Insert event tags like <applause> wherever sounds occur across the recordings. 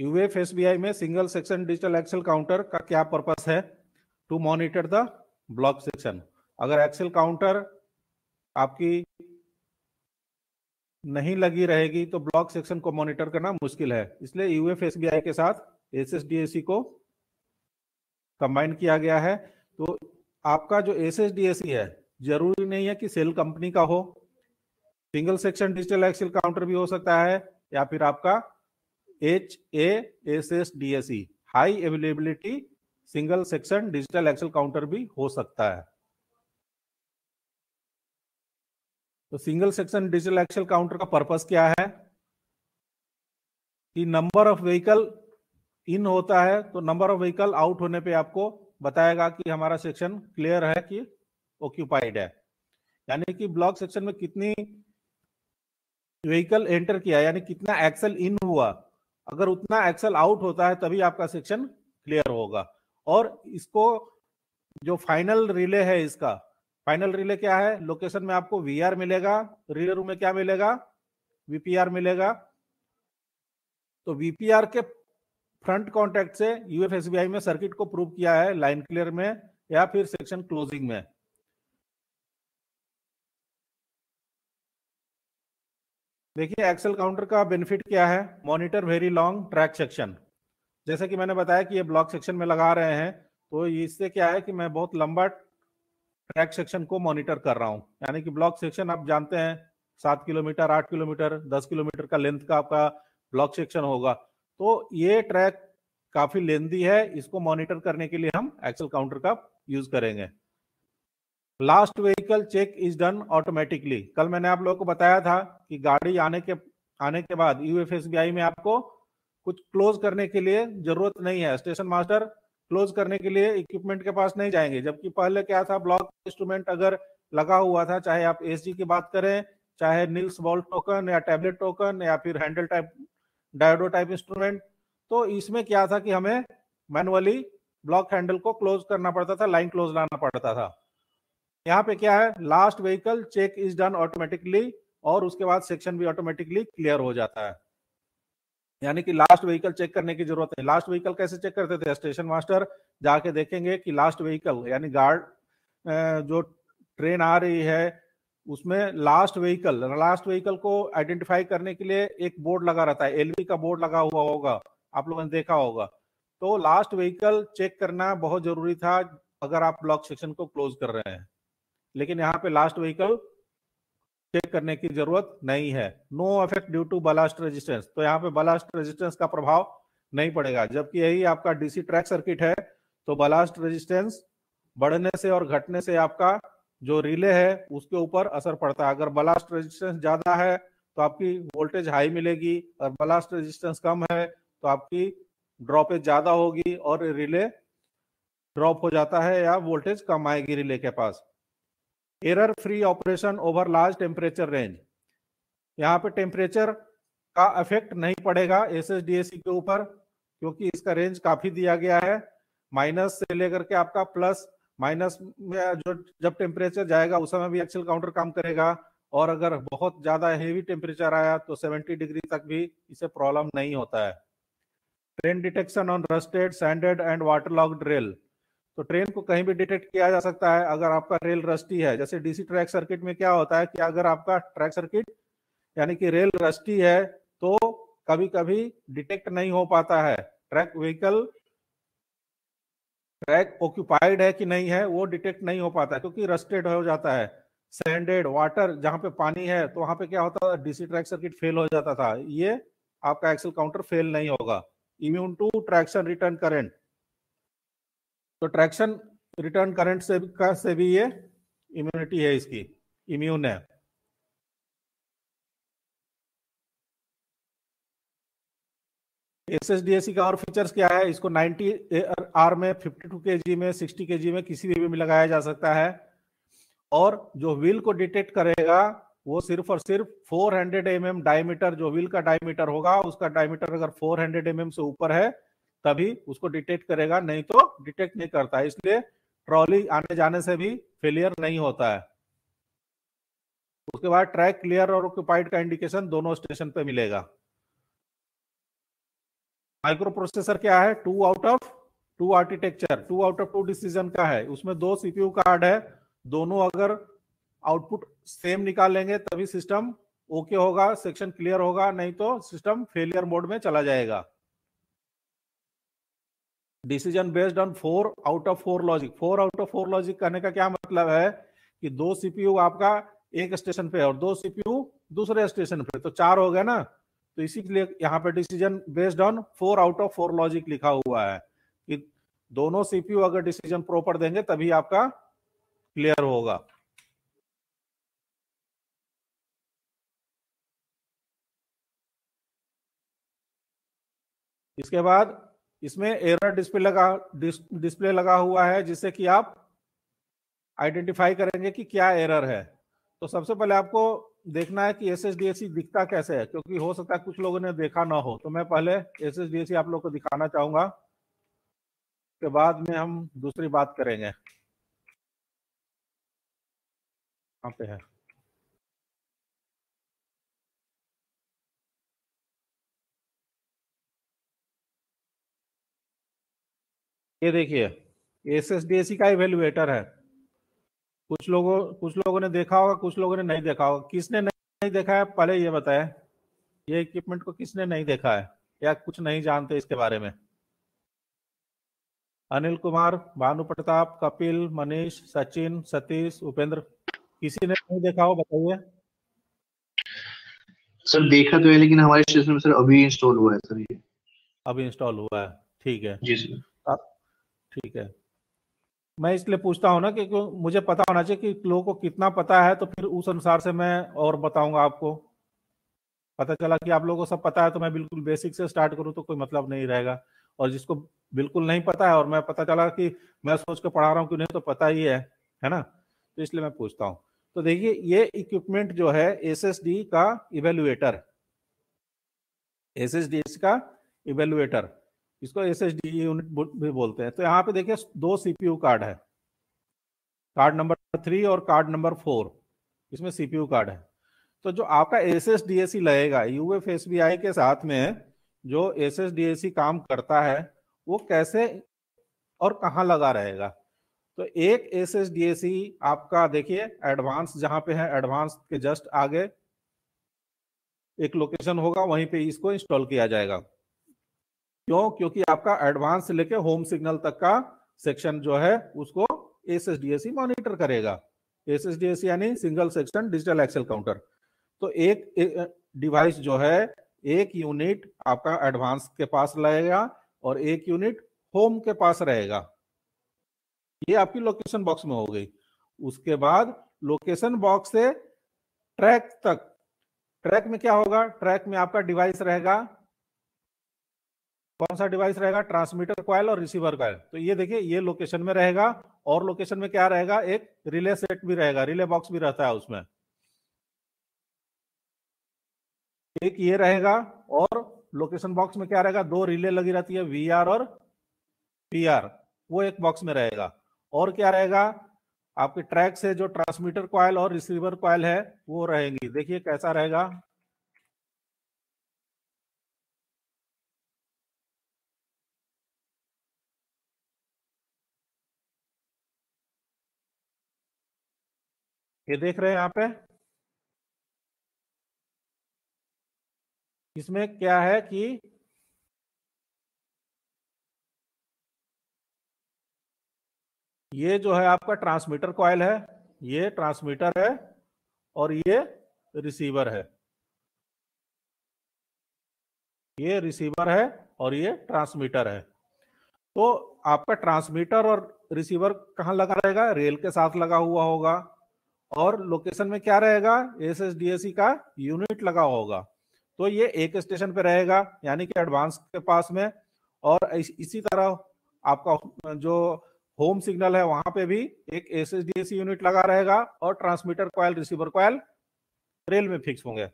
UF SBI में single section digital axle counter का क्या पर्पस है? To monitor the block section अगर एक्सेल काउंटर आपकी नहीं लगी रहेगी तो ब्लॉक सेक्शन को मॉनिटर करना मुश्किल है। इसलिए यूएफ एसबीआई के साथ S S D S C को कंबाइन किया गया है। तो आपका जो S S D S C है, ज़रूरी नहीं है कि सेल कंपनी का हो। Single section digital axle counter भी हो सकता है, या फिर आपका H A S S D S E high availability single section digital axle counter भी हो सकता है। तो single section digital axle counter का पर्पस क्या है? कि नंबर ऑफ़ व्हीकल इन होता है तो नंबर ऑफ़ व्हीकल आउट होने पे आपको बताएगा कि हमारा सेक्शन क्लियर है कि ऑक्यूपाइड है। यानी कि ब्लॉक सेक्शन में कितनी व्हीकल एंटर किया, यानी कितना एक्सेल इन हुआ अगर उतना एक्सेल आउट होता है, तभी आपका सेक्शन क्लियर होगा। और इसको जो फाइनल रिले है इसका फाइनल रिले क्या है? लोकेशन में आपको वीआर मिलेगा रिले रूम में क्या मिलेगा? वीपीआर मिलेगा। तो वीपीआर के फ्रंट कॉन्टेक्ट से यूएफएसबीआई में सर्किट को प्रूव किया है लाइन क्लियर में या फिर सेक्शन क्लोजिंग में। देखिए एक्सेल काउंटर का बेनिफिट क्या है? Monitor very long track section जैसे कि मैंने बताया कि ये ब्लॉक सेक्शन में लगा रहे हैं तो इससे क्या है कि मैं बहुत लंबा ट्रैक सेक्शन को मॉनिटर कर रहा हूँ। यानी कि ब्लॉक सेक्शन आप जानते हैं, सात किलोमीटर, आठ किलोमीटर, दस किलोमीटर का लेंथ का आपका ब्लॉक सेक्शन होगा। तो ये ट्रैक काफ़ी लेंदी है, इसको मॉनिटर करने के लिए हम एक्सेल काउंटर का यूज़ करेंगे। Last vehicle check is done automatically कल मैंने आप लोगों को बताया था कि गाड़ी आने के आने के बाद यूएफएसबीआई में आपको कुछ क्लोज करने के लिए ज़रूरत नहीं है। स्टेशन मास्टर क्लोज करने के लिए इक्विपमेंट के पास नहीं जाएँगे। जबकि पहले क्या था ब्लॉक इंस्ट्रूमेंट अगर लगा हुआ था, चाहे आप एस की बात करें, चाहे नील्स बॉल टोकन या टैबलेट टोकन या फिर हैंडल टाइप डायोडो टाइप इंस्ट्रूमेंट तो इसमें क्या था कि हमें मैनुअली ब्लॉक हैंडल को क्लोज करना पड़ता था लाइन क्लोज लाना पड़ता था। यहाँ पे क्या है? Last vehicle check is done automatically और उसके बाद सेक्शन भी ऑटोमेटिकली क्लियर हो जाता है। यानी कि लास्ट व्हीकल चेक करने की ज़रूरत है लास्ट व्हीकल कैसे चेक करते थे? स्टेशन मास्टर जाके देखेंगे कि लास्ट व्हीकल यानी गार्ड जो ट्रेन आ रही है, उसमें लास्ट व्हीकल लास्ट व्हीकल को आइडेंटिफाई करने के लिए एक बोर्ड लगा रहता है। एलवी का बोर्ड लगा हुआ होगा। आप लोगों ने देखा होगा। तो लास्ट व्हीकल चेक करना बहुत ज़रूरी था, अगर आप ब्लॉक सेक्शन को क्लोज कर रहे हैं। लेकिन यहाँ पे लास्ट व्हीकल चेक करने की ज़रूरत नहीं है। No effect due to ballast resistance तो यहाँ पे बलास्ट रेजिस्टेंस का प्रभाव नहीं पड़ेगा। जबकि यही आपका डीसी ट्रैक सर्किट है तो बलास्ट रेजिस्टेंस बढ़ने से और घटने से आपका जो रिले है, उसके ऊपर असर पड़ता है। अगर बलास्ट रेजिस्टेंस ज़्यादा है तो आपकी वोल्टेज हाई मिलेगी। और बलास्ट रेजिस्टेंस कम है तो आपकी ड्रॉपेज ज़्यादा होगी और रिले ड्रॉप हो जाता है या वोल्टेज कम आएगी रिले के पास। Error free operation over large temperature range. यहाँ पे टेम्परेचर का इफ़ेक्ट नहीं पड़ेगा S S D S C के ऊपर, क्योंकि इसका रेंज काफ़ी दिया गया है। माइनस से लेकर के आपका प्लस, माइनस में जो जब टेम्परेचर जाएगा, उस समय भी एक्सेल काउंटर काम करेगा। और अगर बहुत ज़्यादा हेवी टेम्परेचर आया तो 70 डिग्री तक भी इसे प्रॉब्लम नहीं होता है। Train detection on rusted sanded and water locked rail तो ट्रेन को कहीं भी डिटेक्ट किया जा सकता है, अगर आपका रेल रस्टी है, जैसे डीसी ट्रैक सर्किट में क्या होता है कि अगर आपका ट्रैक सर्किट, यानी कि रेल रस्टी है तो कभी कभी डिटेक्ट नहीं हो पाता है। ट्रैक व्हीकल, ट्रैक ऑक्यूपाइड है कि नहीं है, वो डिटेक्ट नहीं हो पाता है, क्योंकि रस्टेड हो जाता है। सैंडेड वाटर, जहाँ पे पानी है तो वहाँ पे क्या होता था डीसी ट्रैक सर्किट फेल हो जाता था। ये आपका एक्सल काउंटर फेल नहीं होगा। Immune to traction return current. तो ट्रैक्शन रिटर्न करंट से का से भी ये इम्यूनिटी है इसकी इम्यून है। एस का और फीचर्स क्या है? इसको 90 आर में 52 के में 60 के में किसी भी में लगाया जा सकता है। और जो व्हील को डिटेक्ट करेगा, वो सिर्फ़ और सिर्फ़ 400 हंड्रेड mm डायमीटर जो व्हील का डायमीटर होगा, उसका डायमीटर अगर 400 हंड्रेड mm से ऊपर है तभी उसको डिटेक्ट करेगा, नहीं तो डिटेक्ट नहीं करता इसलिए ट्रॉली आने जाने से भी फेलियर नहीं होता है। उसके बाद ट्रैक क्लियर और ऑक्यूपाइड का इंडिकेशन दोनों स्टेशन पे मिलेगा। माइक्रो प्रोसेसर क्या है? Two out of two architecture two out of two decision का है। उसमें दो सीपीयू कार्ड है। दोनों अगर आउटपुट सेम निकाल लेंगे तभी सिस्टम ओके होगा सेक्शन क्लियर होगा, नहीं तो सिस्टम फेलियर मोड में चला जाएगा। Decision based on four out of four logic four out of four logic करने का क्या मतलब है कि दो सीपीयू आपका एक स्टेशन पे और दो सीपीयू दूसरे स्टेशन पे तो चार हो गए ना? तो इसीलिए यहाँ पे decision based on four out of four logic लिखा हुआ है कि दोनों सीपीयू अगर डिसीज़न प्रॉपर देंगे तभी आपका क्लियर होगा। इसके बाद इसमें एरर डिस्प्ले लगा डिस्प्ले लगा हुआ है, जिससे कि आप आइडेंटिफाई करेंगे कि क्या एरर है। तो सबसे पहले आपको देखना है कि एस एस डी एस दिखता कैसे है, क्योंकि हो सकता है कुछ लोगों ने देखा ना हो। तो मैं पहले एस एस डी एस आप लोग को दिखाना चाहूँगा। के बाद में हम दूसरी बात करेंगे। कहाँ पे है। ये देखिए एस एस डी एस का इवेल्युएटर है। कुछ लोगों कुछ लोगों ने देखा होगा कुछ लोगों ने नहीं देखा होगा। किसने नहीं देखा है? पहले ये बताया ये इक्विपमेंट को किसने नहीं देखा है? या कुछ नहीं जानते इसके बारे में? अनिल कुमार भानु प्रताप कपिल मनीष सचिन सतीश उपेंद्र किसी ने नहीं देखा हो बताइए। सर देखा तो है लेकिन हमारे सिस्टम में सर अभी इंस्टॉल हुआ है सर ये। अभी इंस्टॉल हुआ है ठीक है। जी सर। ठीक है। मैं इसलिए पूछता हूँ ना कि मुझे पता होना चाहिए कि लोगों को कितना पता है तो फिर उस अनुसार से मैं और बताऊँगा आपको। पता चला कि आप लोगों को सब पता है तो मैं बिल्कुल बेसिक से स्टार्ट करूँ तो कोई मतलब नहीं रहेगा। और जिसको बिल्कुल नहीं पता है, और मैं पता चला कि मैं सोच कर पढ़ा रहा हूँ कि नहीं तो पता ही है है ना? तो इसलिए मैं पूछता हूँ। तो देखिए, ये इक्विपमेंट जो है एसएसडी का इवेल्युएटर एस का इवेल्युएटर इसको एस डी यूनिट भी बोलते हैं। तो यहाँ पे देखिए, दो सीपीयू कार्ड है। कार्ड नंबर थ्री और कार्ड नंबर फोर इसमें सीपीयू कार्ड है। तो जो आपका एस एस डी एस लगेगा यूएफ एस बी आई के साथ में जो S S D S C काम करता है, वो कैसे और कहाँ लगा रहेगा? तो एक S S D S C आपका देखिए एडवांस जहाँ पे है एडवांस के जस्ट आगे एक लोकेशन होगा, वहीं पे इसको इंस्टॉल किया जाएगा। क्यों? क्योंकि आपका एडवांस से लेके होम सिग्नल तक का सेक्शन जो है उसको एस एस मॉनिटर करेगा। एस एस यानी single section digital axle counter तो एक, डिवाइस जो है एक यूनिट आपका एडवांस के पास लगेगा और एक यूनिट होम के पास रहेगा। ये आपकी लोकेशन बॉक्स में हो गई। उसके बाद लोकेशन बॉक्स से ट्रैक तक। ट्रैक में क्या होगा? ट्रैक में आपका डिवाइस रहेगा। कौन सा डिवाइस रहेगा? ट्रांसमीटर क्वाइल और रिसीवर कॉयल तो ये देखिए, ये लोकेशन में रहेगा और लोकेशन में क्या रहेगा? एक रिले सेट भी रहेगा, रिले बॉक्स भी रहता है उसमें। एक ये रहेगा और लोकेशन बॉक्स में क्या रहेगा? दो रिले लगी रहती है वीआर और पीआर वो एक बॉक्स में रहेगा। और क्या रहेगा? आपके ट्रैक से जो ट्रांसमीटर क्वाइल और रिसीवर क्वाइल है, वो रहेंगी। देखिए कैसा रहेगा। ये देख रहे हैं यहाँ पे। इसमें क्या है कि ये जो है आपका ट्रांसमीटर कॉयल है, ये ट्रांसमीटर है और ये रिसीवर है। ये रिसीवर है और ये ट्रांसमीटर है। तो आपका ट्रांसमीटर और रिसीवर कहाँ लगा रहेगा? रेल के साथ लगा हुआ होगा। और लोकेशन में क्या रहेगा? एस एस डी एस का यूनिट लगा होगा। तो ये एक स्टेशन पे रहेगा यानी कि एडवांस के पास में। और इस, इसी तरह आपका जो होम सिग्नल है वहाँ पे भी एक S S D S unit लगा रहेगा और transmitter coil receiver coil rail में फिक्स होंगे।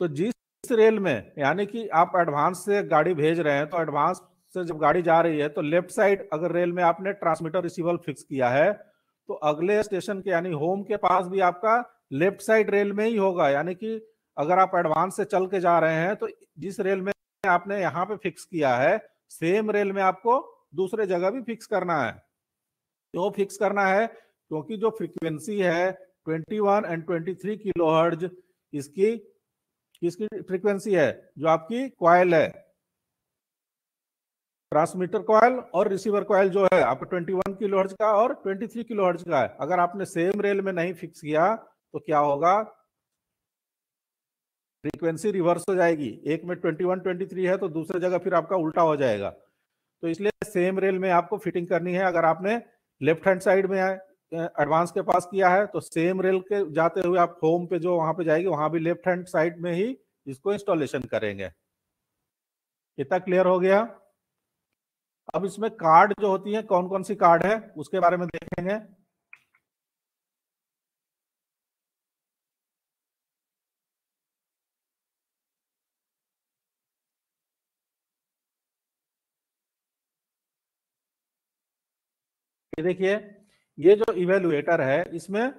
तो जिस रेल में यानी कि आप एडवांस से गाड़ी भेज रहे हैं तो एडवांस से जब गाड़ी जा रही है तो लेफ़्ट साइड अगर रेल में आपने ट्रांसमीटर रिसीवर फिक्स किया है तो अगले स्टेशन के, यानी होम के पास भी आपका लेफ़्ट साइड रेल में ही होगा। यानी कि अगर आप एडवांस से चल के जा रहे हैं तो जिस रेल में आपने यहाँ पे फिक्स किया है, सेम रेल में आपको दूसरे जगह भी फिक्स करना है। क्यों फिक्स करना है? क्योंकि जो फ्रीक्वेंसी है 21 एंड 23 किलोहर्ज इसकी किसकी फ्रीक्वेंसी है, जो आपकी क्वाइल है। ट्रांसमीटर कॉयल और रिसीवर कॉयल जो है, आपका 21 किलो हर्ज का और 23 किलो हर्ज का है। अगर आपने सेम रेल में नहीं फिक्स किया तो क्या होगा? फ्रीक्वेंसी रिवर्स हो जाएगी। एक में 21 23 है तो दूसरे जगह फिर आपका उल्टा हो जाएगा। तो इसलिए सेम रेल में आपको फिटिंग करनी है। अगर आपने लेफ़्ट हैंड साइड में एडवांस के पास किया है तो सेम रेल के जाते हुए आप होम पे जो वहाँ पे जाएगी, वहाँ भी लेफ़्ट हैंड साइड में ही इसको इंस्टॉलेशन करेंगे। इतना क्लियर हो गया? अब इसमें कार्ड जो होती है कौन कौन सी कार्ड है, उसके बारे में देखेंगे। ये देखिए, ये जो इवेलुएटर है, इसमें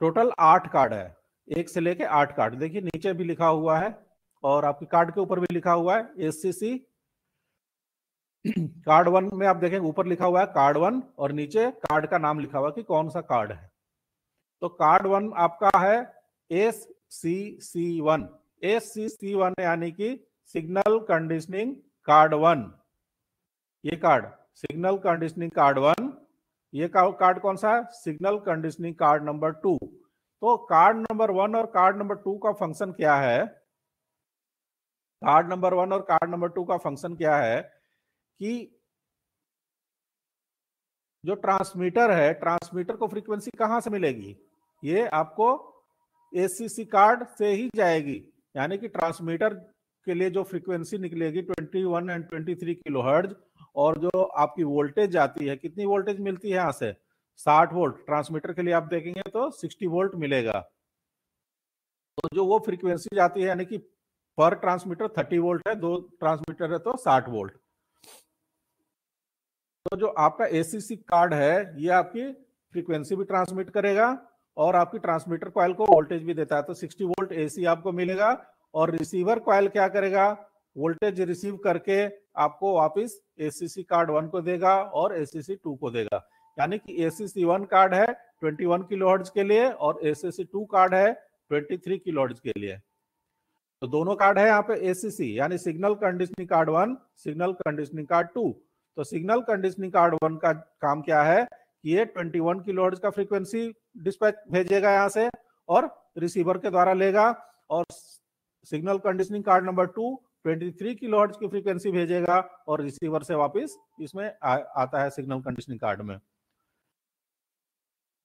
टोटल आठ कार्ड है। एक से लेके आठ कार्ड देखिए, नीचे भी लिखा हुआ है और आपके कार्ड के ऊपर भी लिखा हुआ है एससीसी <clears throat> कार्ड वन में आप देखेंगे ऊपर लिखा हुआ है कार्ड वन और नीचे कार्ड का नाम लिखा हुआ है कि कौन सा कार्ड है। तो कार्ड वन आपका है S C C one. S C C one यानी कि सिग्नल कंडीशनिंग कार्ड वन। ये card, signal conditioning card one. ये कार्ड कौन सा है? Signal conditioning card number two. तो कार्ड नंबर वन और कार्ड नंबर टू का फ़ंक्शन क्या है? कार्ड नंबर वन और कार्ड नंबर टू का फ़ंक्शन क्या है? कि जो ट्रांसमीटर है ट्रांसमीटर को फ्रीक्वेंसी कहाँ से मिलेगी? ये आपको एसीसी कार्ड से ही जाएगी। यानी कि ट्रांसमीटर के लिए जो फ्रीक्वेंसी निकलेगी 21 एंड 23 किलोहर्ट्ज और जो आपकी वोल्टेज आती है, कितनी वोल्टेज मिलती है यहाँ से? 60 वोल्ट ट्रांसमीटर के लिए आप देखेंगे तो 60 वोल्ट मिलेगा। तो जो वो फ्रीक्वेंसी जाती है, यानी कि पर ट्रांसमीटर 30 वोल्ट है, दो ट्रांसमीटर है तो 60 वोल्ट तो जो आपका एसीसी कार्ड है, ये आपकी फ्रीक्वेंसी भी ट्रांसमिट करेगा और आपकी ट्रांसमीटर कॉयल को वोल्टेज भी देता है। तो 60 वोल्ट एसी आपको मिलेगा और रिसीवर कॉयल क्या करेगा? वोल्टेज रिसीव करके आपको वापस एसीसी कार्ड वन को देगा और एसीसी टू को देगा। यानी कि एसीसी वन कार्ड है 21 किलोहर्ट्ज के लिए और एसीसी टू कार्ड है 23 किलोहर्ट्ज के लिए। तो दोनों कार्ड है यहाँ पे एसीसी यानी signal conditioning card one signal conditioning card two तो सिग्नल कंडीशनिंग कार्ड वन का काम क्या है कि ये 21 किलोहर्ट्ज का फ्रीक्वेंसी डिस्पैच भेजेगा यहाँ से और रिसीवर के द्वारा लेगा और signal conditioning card number two 23 kilohertz की फ्रीक्वेंसी भेजेगा और रिसीवर से वापस इसमें आ, आता है सिग्नल कंडीशनिंग कार्ड में।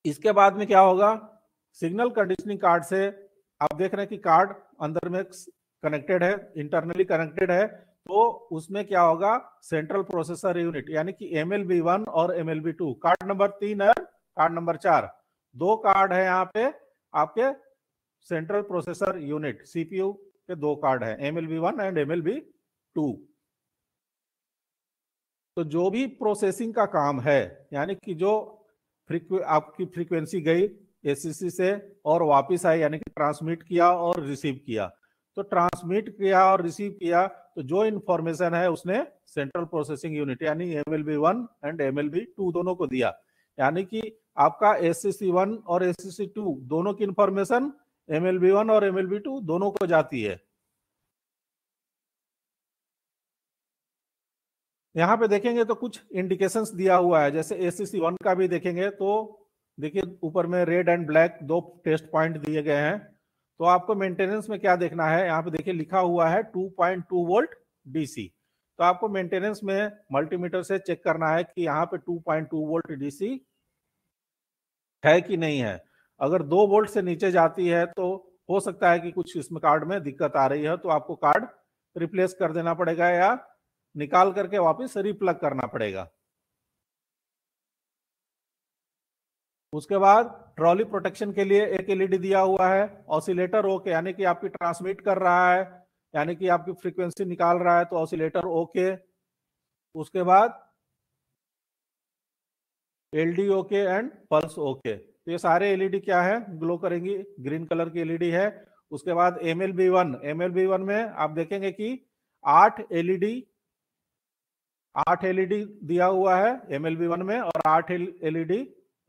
इसके बाद में क्या होगा? सिग्नल कंडीशनिंग कार्ड से आप देख रहे हैं कि कार्ड अंदर में कनेक्टेड है इंटरनली कनेक्टेड है तो उसमें क्या होगा? सेंट्रल प्रोसेसर यूनिट यानी कि एम एल बी वन और M L B two card number तीन है कार्ड नंबर चार। दो कार्ड है यहाँ पे आपके सेंट्रल प्रोसेसर यूनिट सीपीयू के दो कार्ड है M L B one and M L B two तो जो भी प्रोसेसिंग का काम है यानी कि जो फ्रिक्वे, आपकी फ्रीक्वेंसी गई एसीसी से और वापस आई यानी कि ट्रांसमिट किया और रिसीव किया। तो ट्रांसमिट किया और रिसीव किया तो जो इंफॉर्मेशन है उसने सेंट्रल प्रोसेसिंग यूनिट यानी M L B one and M L B two दोनों को दिया। यानी कि आपका एस सी सी वन और एस सी सी टू दोनों की information M L B one और एम एल बी टू दोनों को जाती है। यहाँ पे देखेंगे तो कुछ इंडिकेशंस दिया हुआ है। जैसे ए सी सी वन का भी देखेंगे तो देखिए ऊपर में रेड एंड ब्लैक दो टेस्ट पॉइंट दिए गए हैं। तो आपको मेंटेनेंस में क्या देखना है? यहाँ पे देखिए लिखा हुआ है 2.2 वोल्ट डीसी तो आपको मेंटेनेंस में मल्टीमीटर से चेक करना है कि यहाँ पे 2.2 वोल्ट डीसी है कि नहीं है। अगर दो वोल्ट से नीचे जाती है तो हो सकता है कि कुछ इसमें कार्ड में दिक्कत आ रही है तो आपको कार्ड रिप्लेस कर देना पड़ेगा या निकाल करके वापस रिप्लग करना पड़ेगा। उसके बाद ट्रॉली प्रोटेक्शन के लिए एक एलईडी दिया हुआ है, ऑसिलेटर ओके, यानी कि आपकी ट्रांसमिट कर रहा है, यानी कि आपकी फ्रीक्वेंसी निकाल रहा है तो ऑसिलेटर ओके। उसके बाद LD okay and pulse okay. तो ये सारे एलईडी क्या है? ग्लो करेंगी, ग्रीन कलर की एलईडी है। उसके बाद M L B one M L B one में आप देखेंगे कि आठ एलईडी आठ एलईडी दिया हुआ है एम एल बी वन में और आठ एलईडी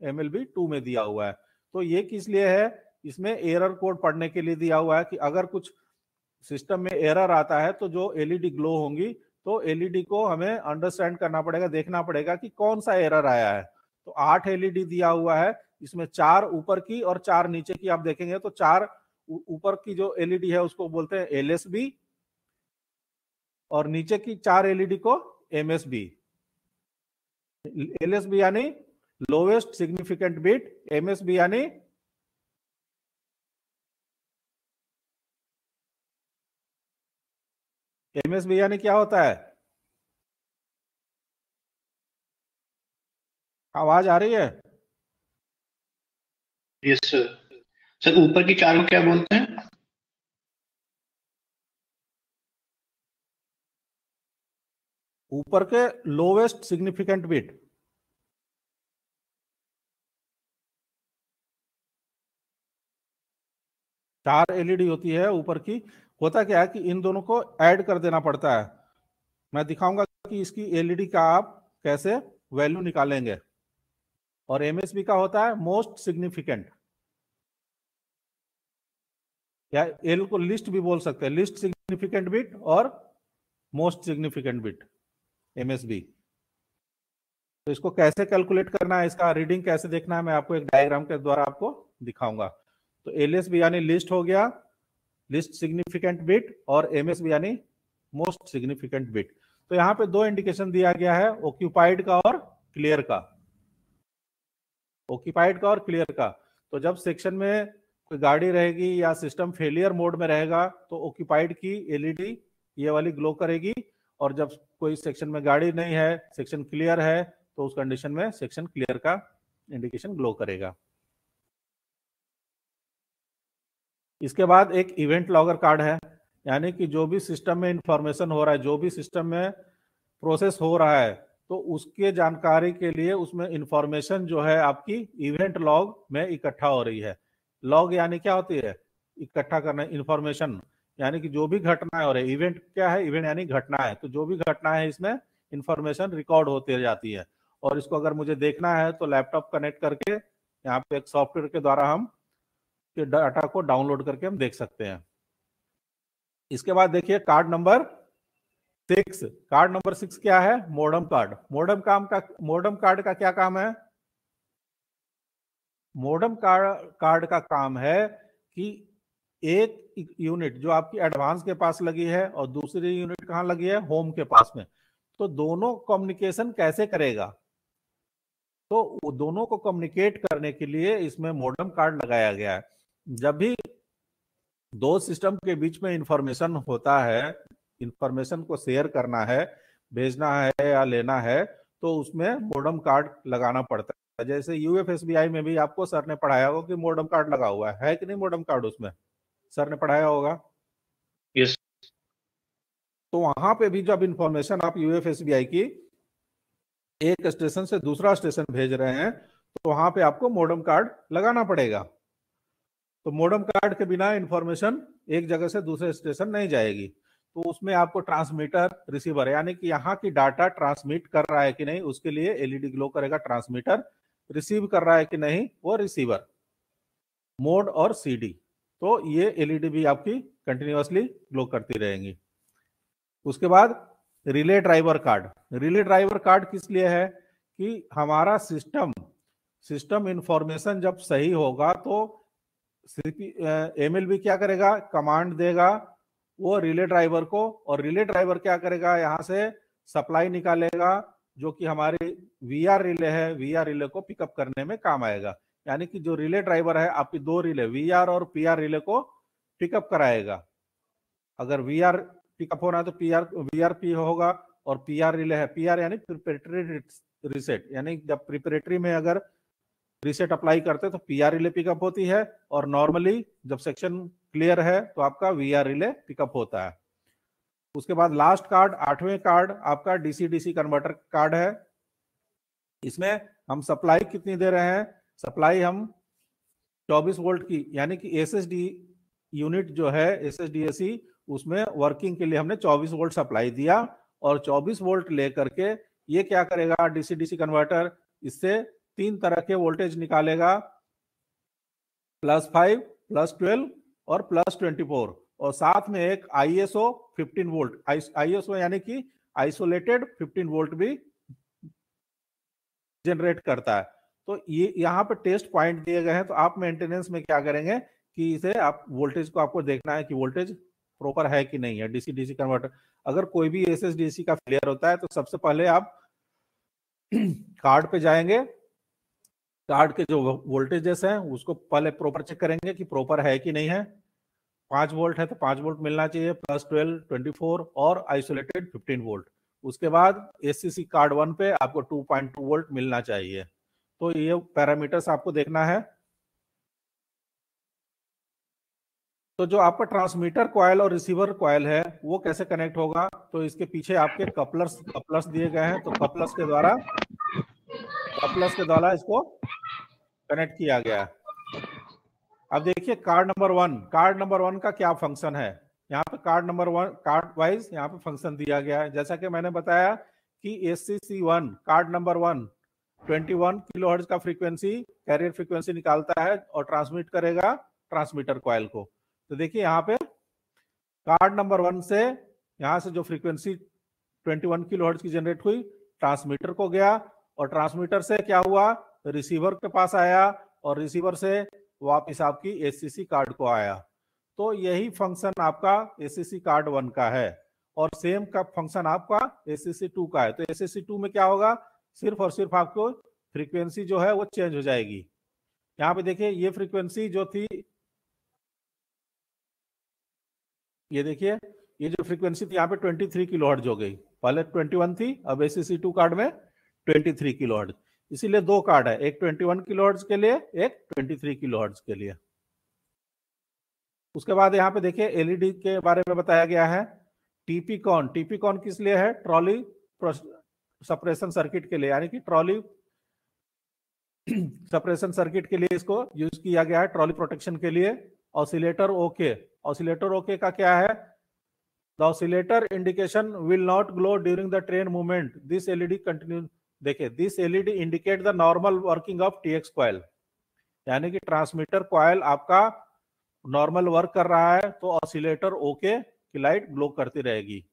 एमएलबी टू में दिया हुआ है। तो ये किस लिए है? इसमें एरर कोड पढ़ने के लिए दिया हुआ है कि अगर कुछ सिस्टम में एरर आता है तो जो एलईडी ग्लो होंगी तो एलईडी को हमें अंडरस्टैंड करना पड़ेगा, देखना पड़ेगा कि कौन सा एरर आया है। तो आठ एलईडी दिया हुआ है, इसमें चार ऊपर की और चार नीचे की आप देखेंगे तो चार ऊपर की जो एलईडी है उसको बोलते हैं एलएसबी और नीचे की चार एलईडी को एमएसबी एलएसबी यानी लोवेस्ट सिग्निफिकेंट बिट एमएसबी यानी एमएसबी यानी क्या होता है? आवाज़ आ रही है? यस सर सर ऊपर की चार को क्या बोलते हैं? ऊपर के लोवेस्ट सिग्निफिकेंट बिट चार एलईडी होती है ऊपर की, होता क्या है कि इन दोनों को ऐड कर देना पड़ता है। मैं दिखाऊँगा कि इसकी एलईडी का आप कैसे वैल्यू निकालेंगे। और एमएसबी का होता है मोस्ट सिग्निफिकेंट। या एल को लिस्ट भी बोल सकते हैं, लिस्ट सिग्निफिकेंट बिट और मोस्ट सिग्निफिकेंट बिट एमएसबी तो इसको कैसे कैलकुलेट करना है, इसका रीडिंग कैसे देखना है, मैं आपको एक डायग्राम के द्वारा आपको दिखाऊँगा। तो एलएसबी यानी लिस्ट हो गया, लिस्ट सिग्निफिकेंट बिट और एमएसबी यानी मोस्ट सिग्निफिकेंट बिट। तो यहाँ पे दो इंडिकेशन दिया गया है ऑक्यूपाइड का और क्लियर का। ऑक्यूपाइड का और क्लियर का। तो जब सेक्शन में कोई गाड़ी रहेगी या सिस्टम फेलियर मोड में रहेगा तो ऑक्यूपाइड की एलईडी ये वाली ग्लो करेगी और जब कोई सेक्शन में गाड़ी नहीं है सेक्शन क्लियर है तो उस कंडीशन में सेक्शन क्लियर का इंडिकेशन ग्लो करेगा। इसके बाद एक इवेंट लॉगर कार्ड है, यानी कि जो भी सिस्टम में इंफॉर्मेशन हो रहा है, जो भी सिस्टम में प्रोसेस हो रहा है तो उसके जानकारी के लिए उसमें इंफॉर्मेशन जो है आपकी इवेंट लॉग में इकट्ठा हो रही है। लॉग यानी क्या होती है? इकट्ठा करना इंफॉर्मेशन यानी कि जो भी घटना है इवेंट क्या है? इवेंट यानी घटना है। तो जो भी घटना है, इसमें इंफॉर्मेशन रिकॉर्ड होती जाती है। और इसको अगर मुझे देखना है तो लैपटॉप कनेक्ट करके यहाँ पे एक सॉफ्टवेयर के द्वारा हम डाटा को डाउनलोड करके हम देख सकते हैं। इसके बाद देखिए card number six. Card number six क्या है? Modem card. मोडम काम का, मोडम कार्ड का क्या काम है? मोडम कार्ड कार्ड का काम है कि एक यूनिट जो आपकी एडवांस के पास लगी है और दूसरी यूनिट कहाँ लगी है? होम के पास में। तो दोनों कम्युनिकेशन कैसे करेगा? तो दोनों को कम्युनिकेट करने के लिए इसमें मोडम कार्ड लगाया गया है। जब भी दो सिस्टम के बीच में इंफॉर्मेशन होता है इंफॉर्मेशन को शेयर करना है भेजना है या लेना है तो उसमें मोडम कार्ड लगाना पड़ता है। जैसे यूएफएसबीआई में भी आपको सर ने पढ़ाया होगा कि मोडम कार्ड लगा हुआ है, है कि नहीं मोडम कार्ड उसमें? सर ने पढ़ाया होगा? यस तो वहाँ पे भी जब इंफॉर्मेशन आप यूएफएसबीआई की एक स्टेशन से दूसरा स्टेशन भेज रहे हैं तो वहाँ पे आपको मोडम कार्ड लगाना पड़ेगा। तो मोडम कार्ड के बिना इंफॉर्मेशन एक जगह से दूसरे स्टेशन नहीं जाएगी। तो उसमें आपको ट्रांसमीटर रिसीवर यानी कि यहाँ की डाटा ट्रांसमिट कर रहा है कि नहीं, उसके लिए एलईडी ग्लो करेगा ट्रांसमीटर रिसीव कर रहा है कि नहीं, वो रिसीवर मोड और सीडी तो ये एलईडी भी आपकी कंटिन्यूसली ग्लो करती रहेंगी। उसके बाद relay driver card relay driver card किस लिए है कि हमारा सिस्टम सिस्टम इंफॉर्मेशन जब सही होगा तो एमएलबी क्या करेगा? कमांड देगा वो रिले ड्राइवर को और रिले ड्राइवर क्या करेगा? यहाँ से सप्लाई निकालेगा जो कि हमारे वी आर रिले है। वी आर रिले को पिकअप करने में काम आएगा। यानी कि जो रिले ड्राइवर है आपकी दो रिले वी आर और पी आर रिले को पिकअप कराएगा। अगर वी आर पिकअप होना है तो P R V R P होगा और पी आर रिले है। पी आर यानी प्रिपरेटरी रिसेट यानी जब प्रिपरेटरी में अगर रिसेट अप्लाई करते तो पी आर रिले पिकअप होती है और नॉर्मली जब सेक्शन क्लियर है तो आपका वी आर रिले पिकअप होता है। उसके बाद लास्ट कार्ड आठवें कार्ड आपका डीसी डीसी कन्वर्टर कार्ड है। इसमें हम सप्लाई कितनी दे रहे हैं? सप्लाई हम 24 वोल्ट की, यानी कि एसएसडी यूनिट जो है एस एस उसमें वर्किंग के लिए हमने 24 वोल्ट सप्लाई दिया और 24 वोल्ट लेकर के ये क्या करेगा? डीसी डीसी कन्वर्टर इससे तीन तरह के वोल्टेज निकालेगा। प्लस फाइव प्लस ट्वेल्व और प्लस ट्वेंटी फोर और साथ में एक आईएसओ 15 वोल्ट आईएसओ यानी कि आइसोलेटेड 15 वोल्ट भी जनरेट करता है। तो ये, यहाँ पे टेस्ट पॉइंट दिए गए हैं तो आप मेंटेनेंस में क्या करेंगे कि इसे आप वोल्टेज को आपको देखना है कि वोल्टेज प्रॉपर है कि नहीं है डीसी डीसी कन्वर्टर अगर कोई भी एस एस का फेलियर होता है तो सबसे पहले आप <clears throat> कार्ड पे जाएँगे कार्ड के जो वोल्टेजेस हैं, उसको पहले प्रॉपर चेक करेंगे कि प्रॉपर है कि नहीं है। पाँच वोल्ट है तो पाँच वोल्ट मिलना चाहिए प्लस ट्वेल्व ट्वेंटी फोर और आइसोलेटेड फिफ्टीन वोल्ट उसके बाद एससीसी कार्ड वन पे आपको टू पॉइंट टू वोल्ट मिलना चाहिए। तो ये पैरामीटर्स आपको देखना है। तो जो आपका ट्रांसमीटर कॉयल और रिसीवर कॉयल है, वो कैसे कनेक्ट होगा? तो इसके पीछे आपके कपलर्स कपलर्स दिए गए हैं। तो कपलर्स के द्वारा कपलर्स के द्वारा इसको कनेक्ट किया गया। अब देखिए card number one card number one का क्या फ़ंक्शन है? यहाँ पे card number one card wise यहाँ पे फ़ंक्शन दिया गया है। जैसा कि मैंने बताया कि S C C one card number one 21 kilo hertz का फ्रीक्वेंसी कैरियर फ्रीक्वेंसी निकालता है और ट्रांसमिट करेगा ट्रांसमीटर कॉयल को। तो देखिए, यहाँ पे कार्ड नंबर वन से यहाँ से जो फ्रीक्वेंसी 21 किलो हर्ज की जनरेट हुई ट्रांसमीटर को गया। और ट्रांसमीटर से क्या हुआ? रिसीवर के पास आया और रिसीवर से वापिस आपकी एससीसी कार्ड को आया। तो यही फ़ंक्शन आपका एससीसी कार्ड वन का है और सेम का फ़ंक्शन आपका एससीसी टू का है। तो एससीसी टू में क्या होगा? सिर्फ़ और सिर्फ़ आपको फ्रीक्वेंसी जो है वो चेंज हो जाएगी। यहाँ पे देखिए, ये फ्रीक्वेंसी जो थी, ये देखिए, ये जो फ्रीक्वेंसी थी, यहाँ पे 23 किलो हर्ज हो गई। पहले 21 थी, अब एसीसी टू कार्ड में 23 किलो हर्ज इसीलिए दो कार्ड है, एक 21 किलो हर्ज के लिए, एक 23 किलो हर्ज के लिए। उसके बाद यहाँ पे देखिए एलईडी के बारे में बताया गया है। टीपी कॉन टीपी कॉन किस लिए है? ट्रॉली सप्रेशन सर्किट के लिए, यानी कि ट्रॉली सप्रेशन सर्किट के लिए इसको यूज़ किया गया है ट्रॉली प्रोटेक्शन के लिए। ऑसिलेटर ओके ऑसिलेटर ओके का क्या है? The oscillator indication will not glow during the train movement this LED continue देखिए this LED indicate the normal working of TX coil यानी कि ट्रांसमीटर कॉयल आपका नॉर्मल वर्क कर रहा है तो ऑसिलेटर ओके की लाइट ग्लो करती रहेगी।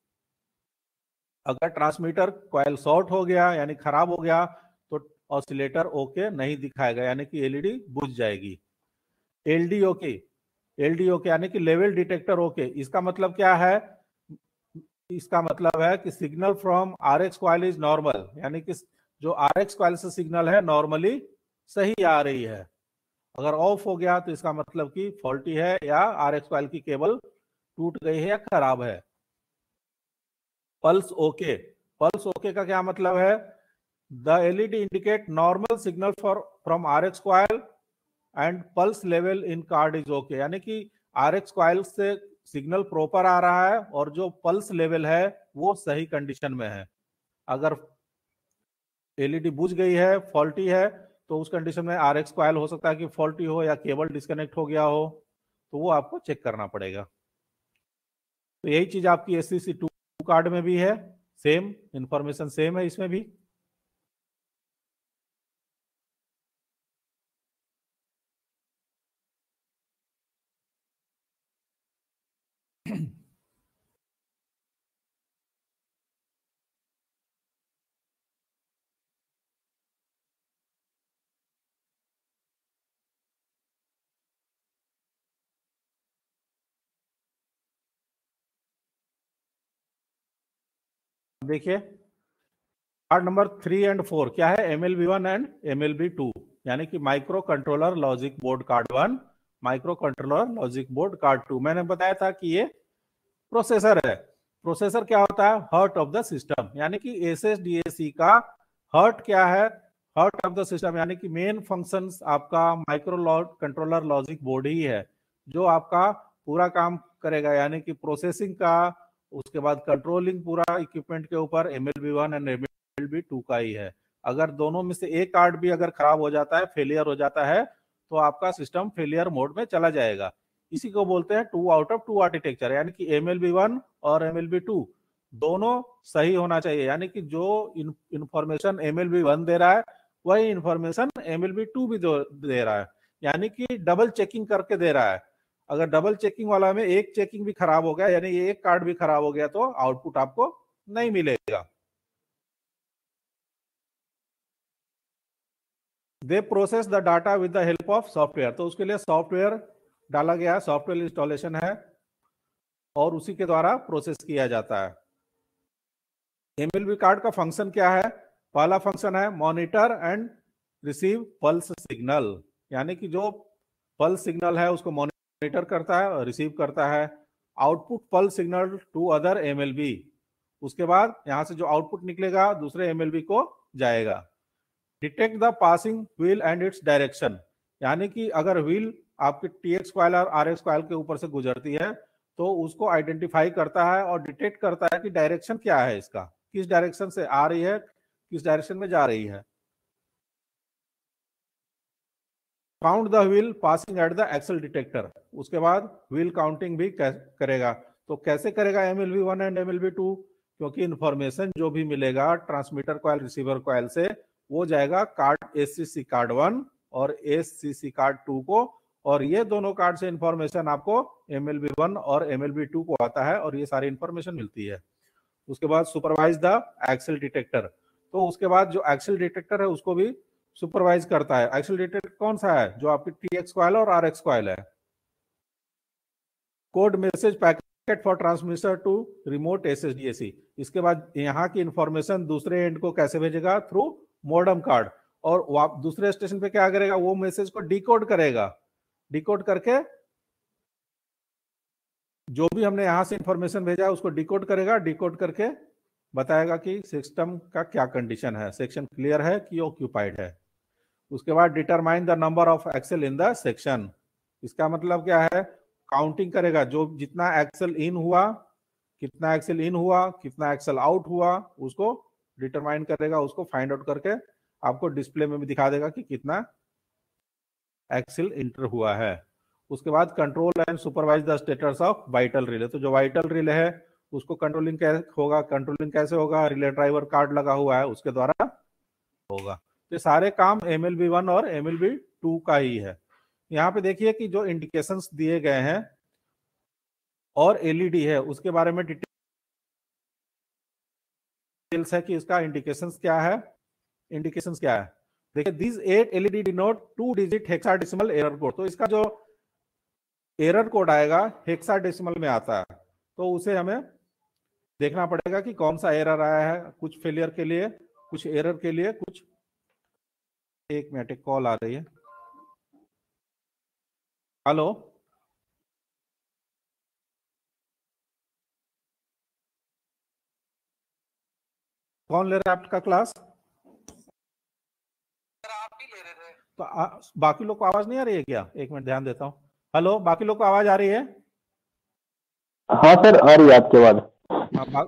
अगर ट्रांसमीटर कॉयल शॉर्ट हो गया, यानी खराब हो गया तो ऑसिलेटर ओके नहीं दिखाएगा, यानी कि एलईडी बुझ जाएगी। एलडी ओके एलडी ओके यानी कि लेवल डिटेक्टर ओके इसका मतलब क्या है? इसका मतलब है कि signal from R X coil is normal यानी कि जो आर एक्स क्वाइल से सिग्नल है, नॉर्मली सही आ रही है। अगर ऑफ़ हो गया तो इसका मतलब कि फॉल्टी है या आर एक्स क्वाइल की केबल टूट गई है या खराब है। पल्स ओके पल्स ओके का क्या मतलब है? The LED indicate normal signal for from R X coil and pulse level in card is okay यानी कि आर एक्स क्वाइल से सिग्नल प्रॉपर आ रहा है और जो पल्स लेवल है वो सही कंडीशन में है। अगर एलईडी बुझ गई है, फॉल्टी है तो उस कंडीशन में आर एक्स क्वाइल हो सकता है कि फॉल्टी हो या केबल डिस्कनेक्ट हो गया हो तो वो आपको चेक करना पड़ेगा। तो यही चीज़ आपकी एस सी टू कार्ड में भी है सेम इंफॉर्मेशन सेम है इसमें भी। देखिए card number three and four क्या है? M L B one and M L B two यानी कि micro controller logic board card one micro controller logic board card two मैंने बताया था कि ये प्रोसेसर है। प्रोसेसर क्या होता है? हर्ट ऑफ़ द सिस्टम यानी कि एस एस डी सी का हर्ट क्या है? हर्ट ऑफ़ द सिस्टम यानी कि मेन फ़ंक्शन आपका माइक्रो कंट्रोलर लॉजिक बोर्ड ही है, जो आपका पूरा काम करेगा, यानी कि प्रोसेसिंग का उसके बाद कंट्रोलिंग पूरा इक्विपमेंट के ऊपर M L B one and M L B two का ही है। अगर दोनों में से एक कार्ड भी अगर खराब हो जाता है फेलियर हो जाता है तो आपका सिस्टम फेलियर मोड में चला जाएगा। इसी को बोलते हैं two out of two architecture यानी कि एम एल बी वन और एम एल बी टू दोनों सही होना चाहिए। यानी कि जो information M L B one दे रहा है, वही information M L B two भी दे रहा है। यानी कि डबल चेकिंग करके दे रहा है। अगर डबल चेकिंग वाला में एक चेकिंग भी खराब हो गया, यानी एक कार्ड भी खराब हो गया तो आउटपुट आपको नहीं मिलेगा। They process the data with the help of software तो उसके लिए सॉफ्टवेयर डाला गया है सॉफ्टवेयर इंस्टॉलेशन है, और उसी के द्वारा प्रोसेस किया जाता है। एमएलबी कार्ड का फ़ंक्शन क्या है? पहला फ़ंक्शन है monitor and receive pulse signal यानी कि जो पल्स सिग्नल है, उसको मॉनिटर करता है और रिसीव करता है। Output pulse signal to other MLB उसके बाद यहाँ से जो आउटपुट निकलेगा, दूसरे एमएलबी को जाएगा। Detect the passing wheel and its direction. यानी कि अगर व्हील आपके टी एक्स क्वाइल और आर एक्स क्वाइल के ऊपर से गुजरती है तो उसको आइडेंटिफाई करता है और डिटेक्ट करता है कि डायरेक्शन क्या है इसका। किस डायरेक्शन से आ रही है, किस डायरेक्शन में जा रही है। Count the wheel passing at the axle detector उसके बाद व्हील काउंटिंग भी करेगा। तो कैसे करेगा M L B one and M L B two क्योंकि इंफॉर्मेशन जो भी मिलेगा ट्रांसमीटर क्वाइल रिसीवर क्वाइल से, वो जाएगा card S C C card one और S C C card two को। और ये दोनों कार्ड से इंफॉर्मेशन आपको एम एल बी वन और एम एल बी टू को आता है और ये सारी इंफॉर्मेशन मिलती है। उसके बाद सुपरवाइज द एक्सेल डिटेक्टर तो उसके बाद जो एक्सेल डिटेक्टर है, उसको भी सुपरवाइज करता है। एक्सेल कौन सा है? जो आपकी टी एक्स क्वाइल और आर एक्स क्वाइल है। Code message packet for transmission to remote S इसके बाद यहाँ की इंफॉर्मेशन दूसरे एंड को कैसे भेजेगा? थ्रू मॉडर्म कार्ड और दूसरे स्टेशन पे क्या करेगा? वो मैसेज को डिकोड करेगा। डिकोड करके जो भी हमने यहाँ से इंफॉर्मेशन भेजा है, उसको डिकोड करेगा। डिकोड करके बताएगा कि सिस्टम का क्या कंडीशन है। सेक्शन क्लियर है कि ऑक्यूपाइड है? उसके बाद determine the number of axle in the section इसका मतलब क्या है? काउंटिंग करेगा। जो जितना एक्सेल इन हुआ, कितना एक्सेल इन हुआ, कितना एक्सेल आउट हुआ, उसको डिटरमाइन करेगा, उसको फाइंड आउट करके आपको डिस्प्ले में भी दिखा देगा कि कितना एक्सिल इंटर हुआ है। उसके बाद control and supervise the status of vital relay तो जो वाइटल रिले है, उसको कंट्रोलिंग कैसे होगा कंट्रोलिंग कैसे होगा? रिले ड्राइवर कार्ड लगा हुआ है, उसके द्वारा होगा। तो सारे काम एम एल बी वन और एम एल बी टू का ही है। यहाँ पे देखिए कि जो इंडिकेशन दिए गए हैं और एलईडी है, उसके बारे में डिटेल्स है कि इसका इंडिकेशन क्या है इंडिकेशन क्या है। देखिए this eight LED denote two digit hexadecimal error code तो इसका जो एरर कोड आएगा हेक्साडेसिमल में आता है। तो उसे हमें देखना पड़ेगा कि कौन सा एरर आया है, कुछ फेलियर के लिए, कुछ एरर के लिए, कुछ एक मिनट एक कॉल आ रही है। हेलो? कौन ले रहा है आपका क्लास? तो आ, बाकी लोग को आवाज़ नहीं आ रही है क्या? एक मिनट ध्यान देता हूँ। हेलो बाकी लोग को आवाज़ आ रही है? हाँ सर आ रही है आपके बाद हाँ,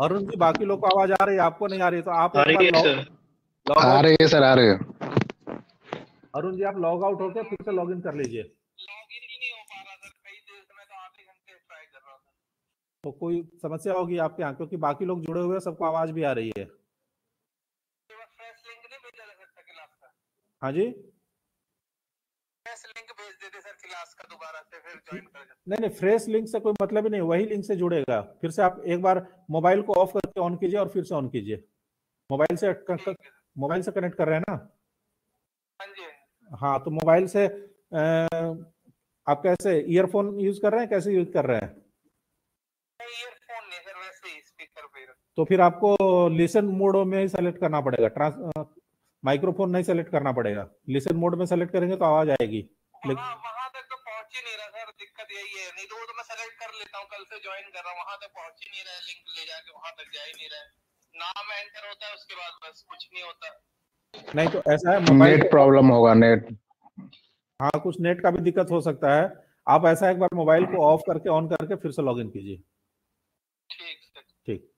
अरुण जी बाकी लोग को आवाज़ आ रही है आपको नहीं आ रही तो आप आ रही है सर आ रही है। अरुण जी आप लॉग आउट होकर फिर से लॉग इन कर लीजिए। तो कोई समस्या होगी आपके यहाँ क्योंकि बाकी लोग जुड़े हुए हैं सबको आवाज़ भी आ रही है। हाँ जी? लिंक भेज देते सर क्लास का दोबारा से फिर ज्वाइन कर नहीं नहीं फ्रेश लिंक से कोई मतलब ही नहीं वही लिंक से जुड़ेगा। फिर से आप एक बार मोबाइल को ऑफ़ करके ऑन कीजिए और फिर से ऑन कीजिए। मोबाइल से मोबाइल से कनेक्ट कर रहे हैं ना? हाँ जी हाँ तो मोबाइल से आप कैसे ईयरफोन यूज़ कर रहे हैं कैसे यूज़ कर रहे हैं? तो फिर आपको लिसन मोड में ही सेलेक्ट करना पड़ेगा। ट्रांस माइक्रोफोन नहीं सेलेक्ट करना पड़ेगा। लिसन मोड में सेलेक्ट करेंगे तो आवाज़ आएगी। लेकिन वहाँ तक तो पहुँच ही नहीं रहा सर दिक्कत यही है। नहीं तो वो तो मैं सेलेक्ट कर लेता हूँ कल से ज्वाइन कर रहा हूँ वहाँ तक पहुँच ही नहीं रहा लिंक ले जाके वहाँ तक जा ही नहीं रहा नाम एंटर होता है उसके बाद बस कुछ नहीं होता। नहीं तो ऐसा है नेट प्रॉब्लम होगा नेट हाँ कुछ नेट का भी दिक्कत हो सकता है। आप ऐसा एक बार मोबाइल को ऑफ़ करके ऑन करके फिर से लॉगिन कीजिए। ठीक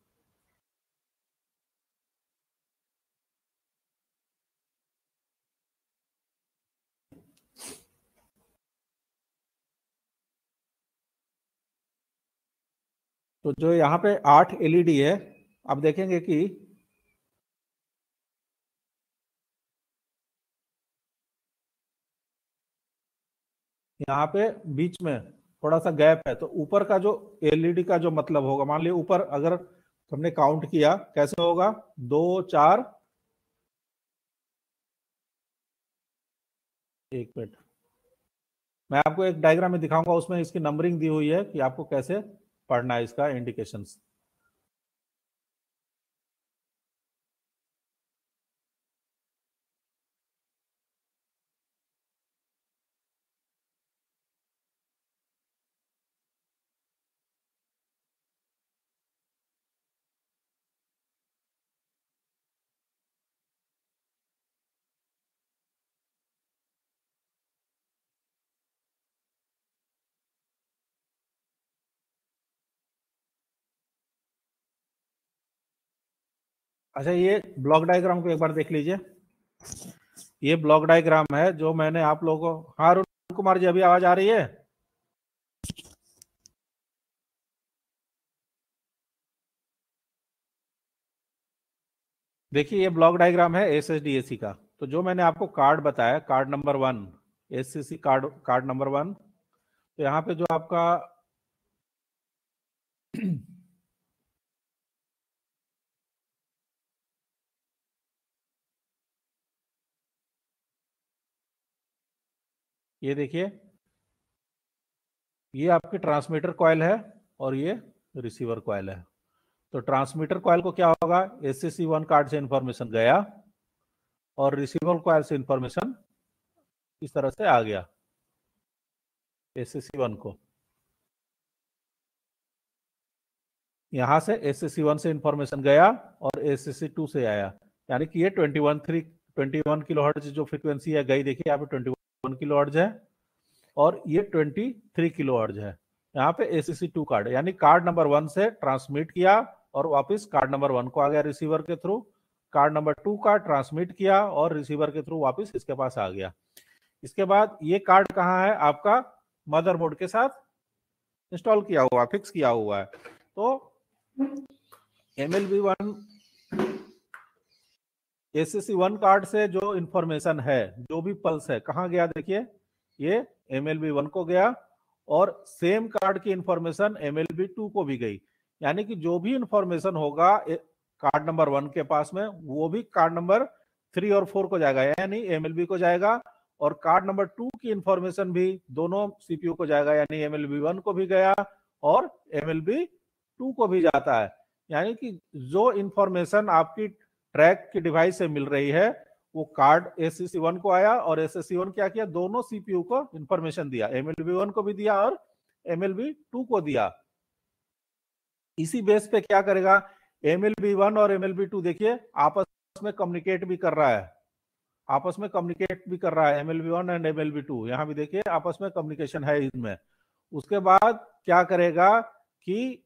तो जो यहाँ पे आठ एलईडी है आप देखेंगे कि यहाँ पे बीच में थोड़ा सा गैप है तो ऊपर का जो एलईडी का जो मतलब होगा, मान लिया ऊपर अगर हमने काउंट किया, कैसे होगा? दो, चार। एक मिनट। मैं आपको एक डायग्राम में दिखाऊँगा, उसमें इसकी नंबरिंग दी हुई है कि आपको कैसे पढ़ना है इसका इंडिकेशंस अच्छा ये ब्लॉक डायग्राम को एक बार देख लीजिए। ये ब्लॉक डायग्राम है जो मैंने आप लोगों को हाँ अरुण कुमार जी, अभी आवाज़ आ रही है? देखिए, ये ब्लॉक डायग्राम है एस एस डी सी का। तो जो मैंने आपको कार्ड बताया card number one S C C card card number one तो यहाँ पे जो आपका ये देखिए, ये आपकी ट्रांसमीटर कॉयल है और ये रिसीवर कॉयल है। तो ट्रांसमीटर कॉयल को क्या होगा? एस वन कार्ड से इंफॉर्मेशन गया और रिसीवर कॉयल से इंफॉर्मेशन इस तरह से आ गया एस वन को। यहाँ से एस सी सी वन से इंफॉर्मेशन गया और एस टू से आया। यानी कि ये 21 थ्री 21 किलो हर्ट्ज जो फ्रीक्वेंसी है, गई देखिए यहाँ पे 21 किलो हर्ज है? और ये 23 किलो हर्ज है। यहाँ पे एसीसी टू कार्ड यानी कार्ड नंबर वन से ट्रांसमिट किया और वापस कार्ड नंबर वन को आ गया रिसीवर के थ्रू कार्ड नंबर टू का ट्रांसमिट किया और रिसीवर के थ्रू वापस इसके पास आ गया। इसके बाद ये कार्ड कहाँ है? आपका मदरबोर्ड के साथ इंस्टॉल किया हुआ फिक्स किया हुआ है। तो M L B one SSC one card से जो इंफॉर्मेशन है, जो भी पल्स है, कहाँ गया देखिए? ये एम एल बी वन को गया और सेम कार्ड की information M L B two को भी गई। यानी कि जो भी इंफॉर्मेशन होगा कार्ड नंबर वन के पास में, वो भी कार्ड नंबर थ्री और फोर को जाएगा। यानी एम एल बी को जाएगा और कार्ड नंबर टू की इंफॉर्मेशन भी दोनों सीपीयू को जाएगा। यानी एम एल वन को भी गया और एम एल टू को भी जाता है। यानी कि जो इंफॉर्मेशन आपकी ट्रैक की डिवाइस से मिल रही है। वो कार्ड एस सी वन को आया और एस एस सी वन क्या किया? दोनों सीपीयू को इंफॉर्मेशन दिया। एम एल बी वन को भी दिया और एम एल बी टू को दिया। इसी बेस पे क्या करेगा? एम एल बी वन और एम एल बी टू देखिए, आपस में कम्युनिकेट भी कर रहा है। आपस में कम्युनिकेट भी कर रहा है M L B one and M L B two यहाँ भी देखिए, आपस में कम्युनिकेशन है इनमें उसके बाद क्या करेगा कि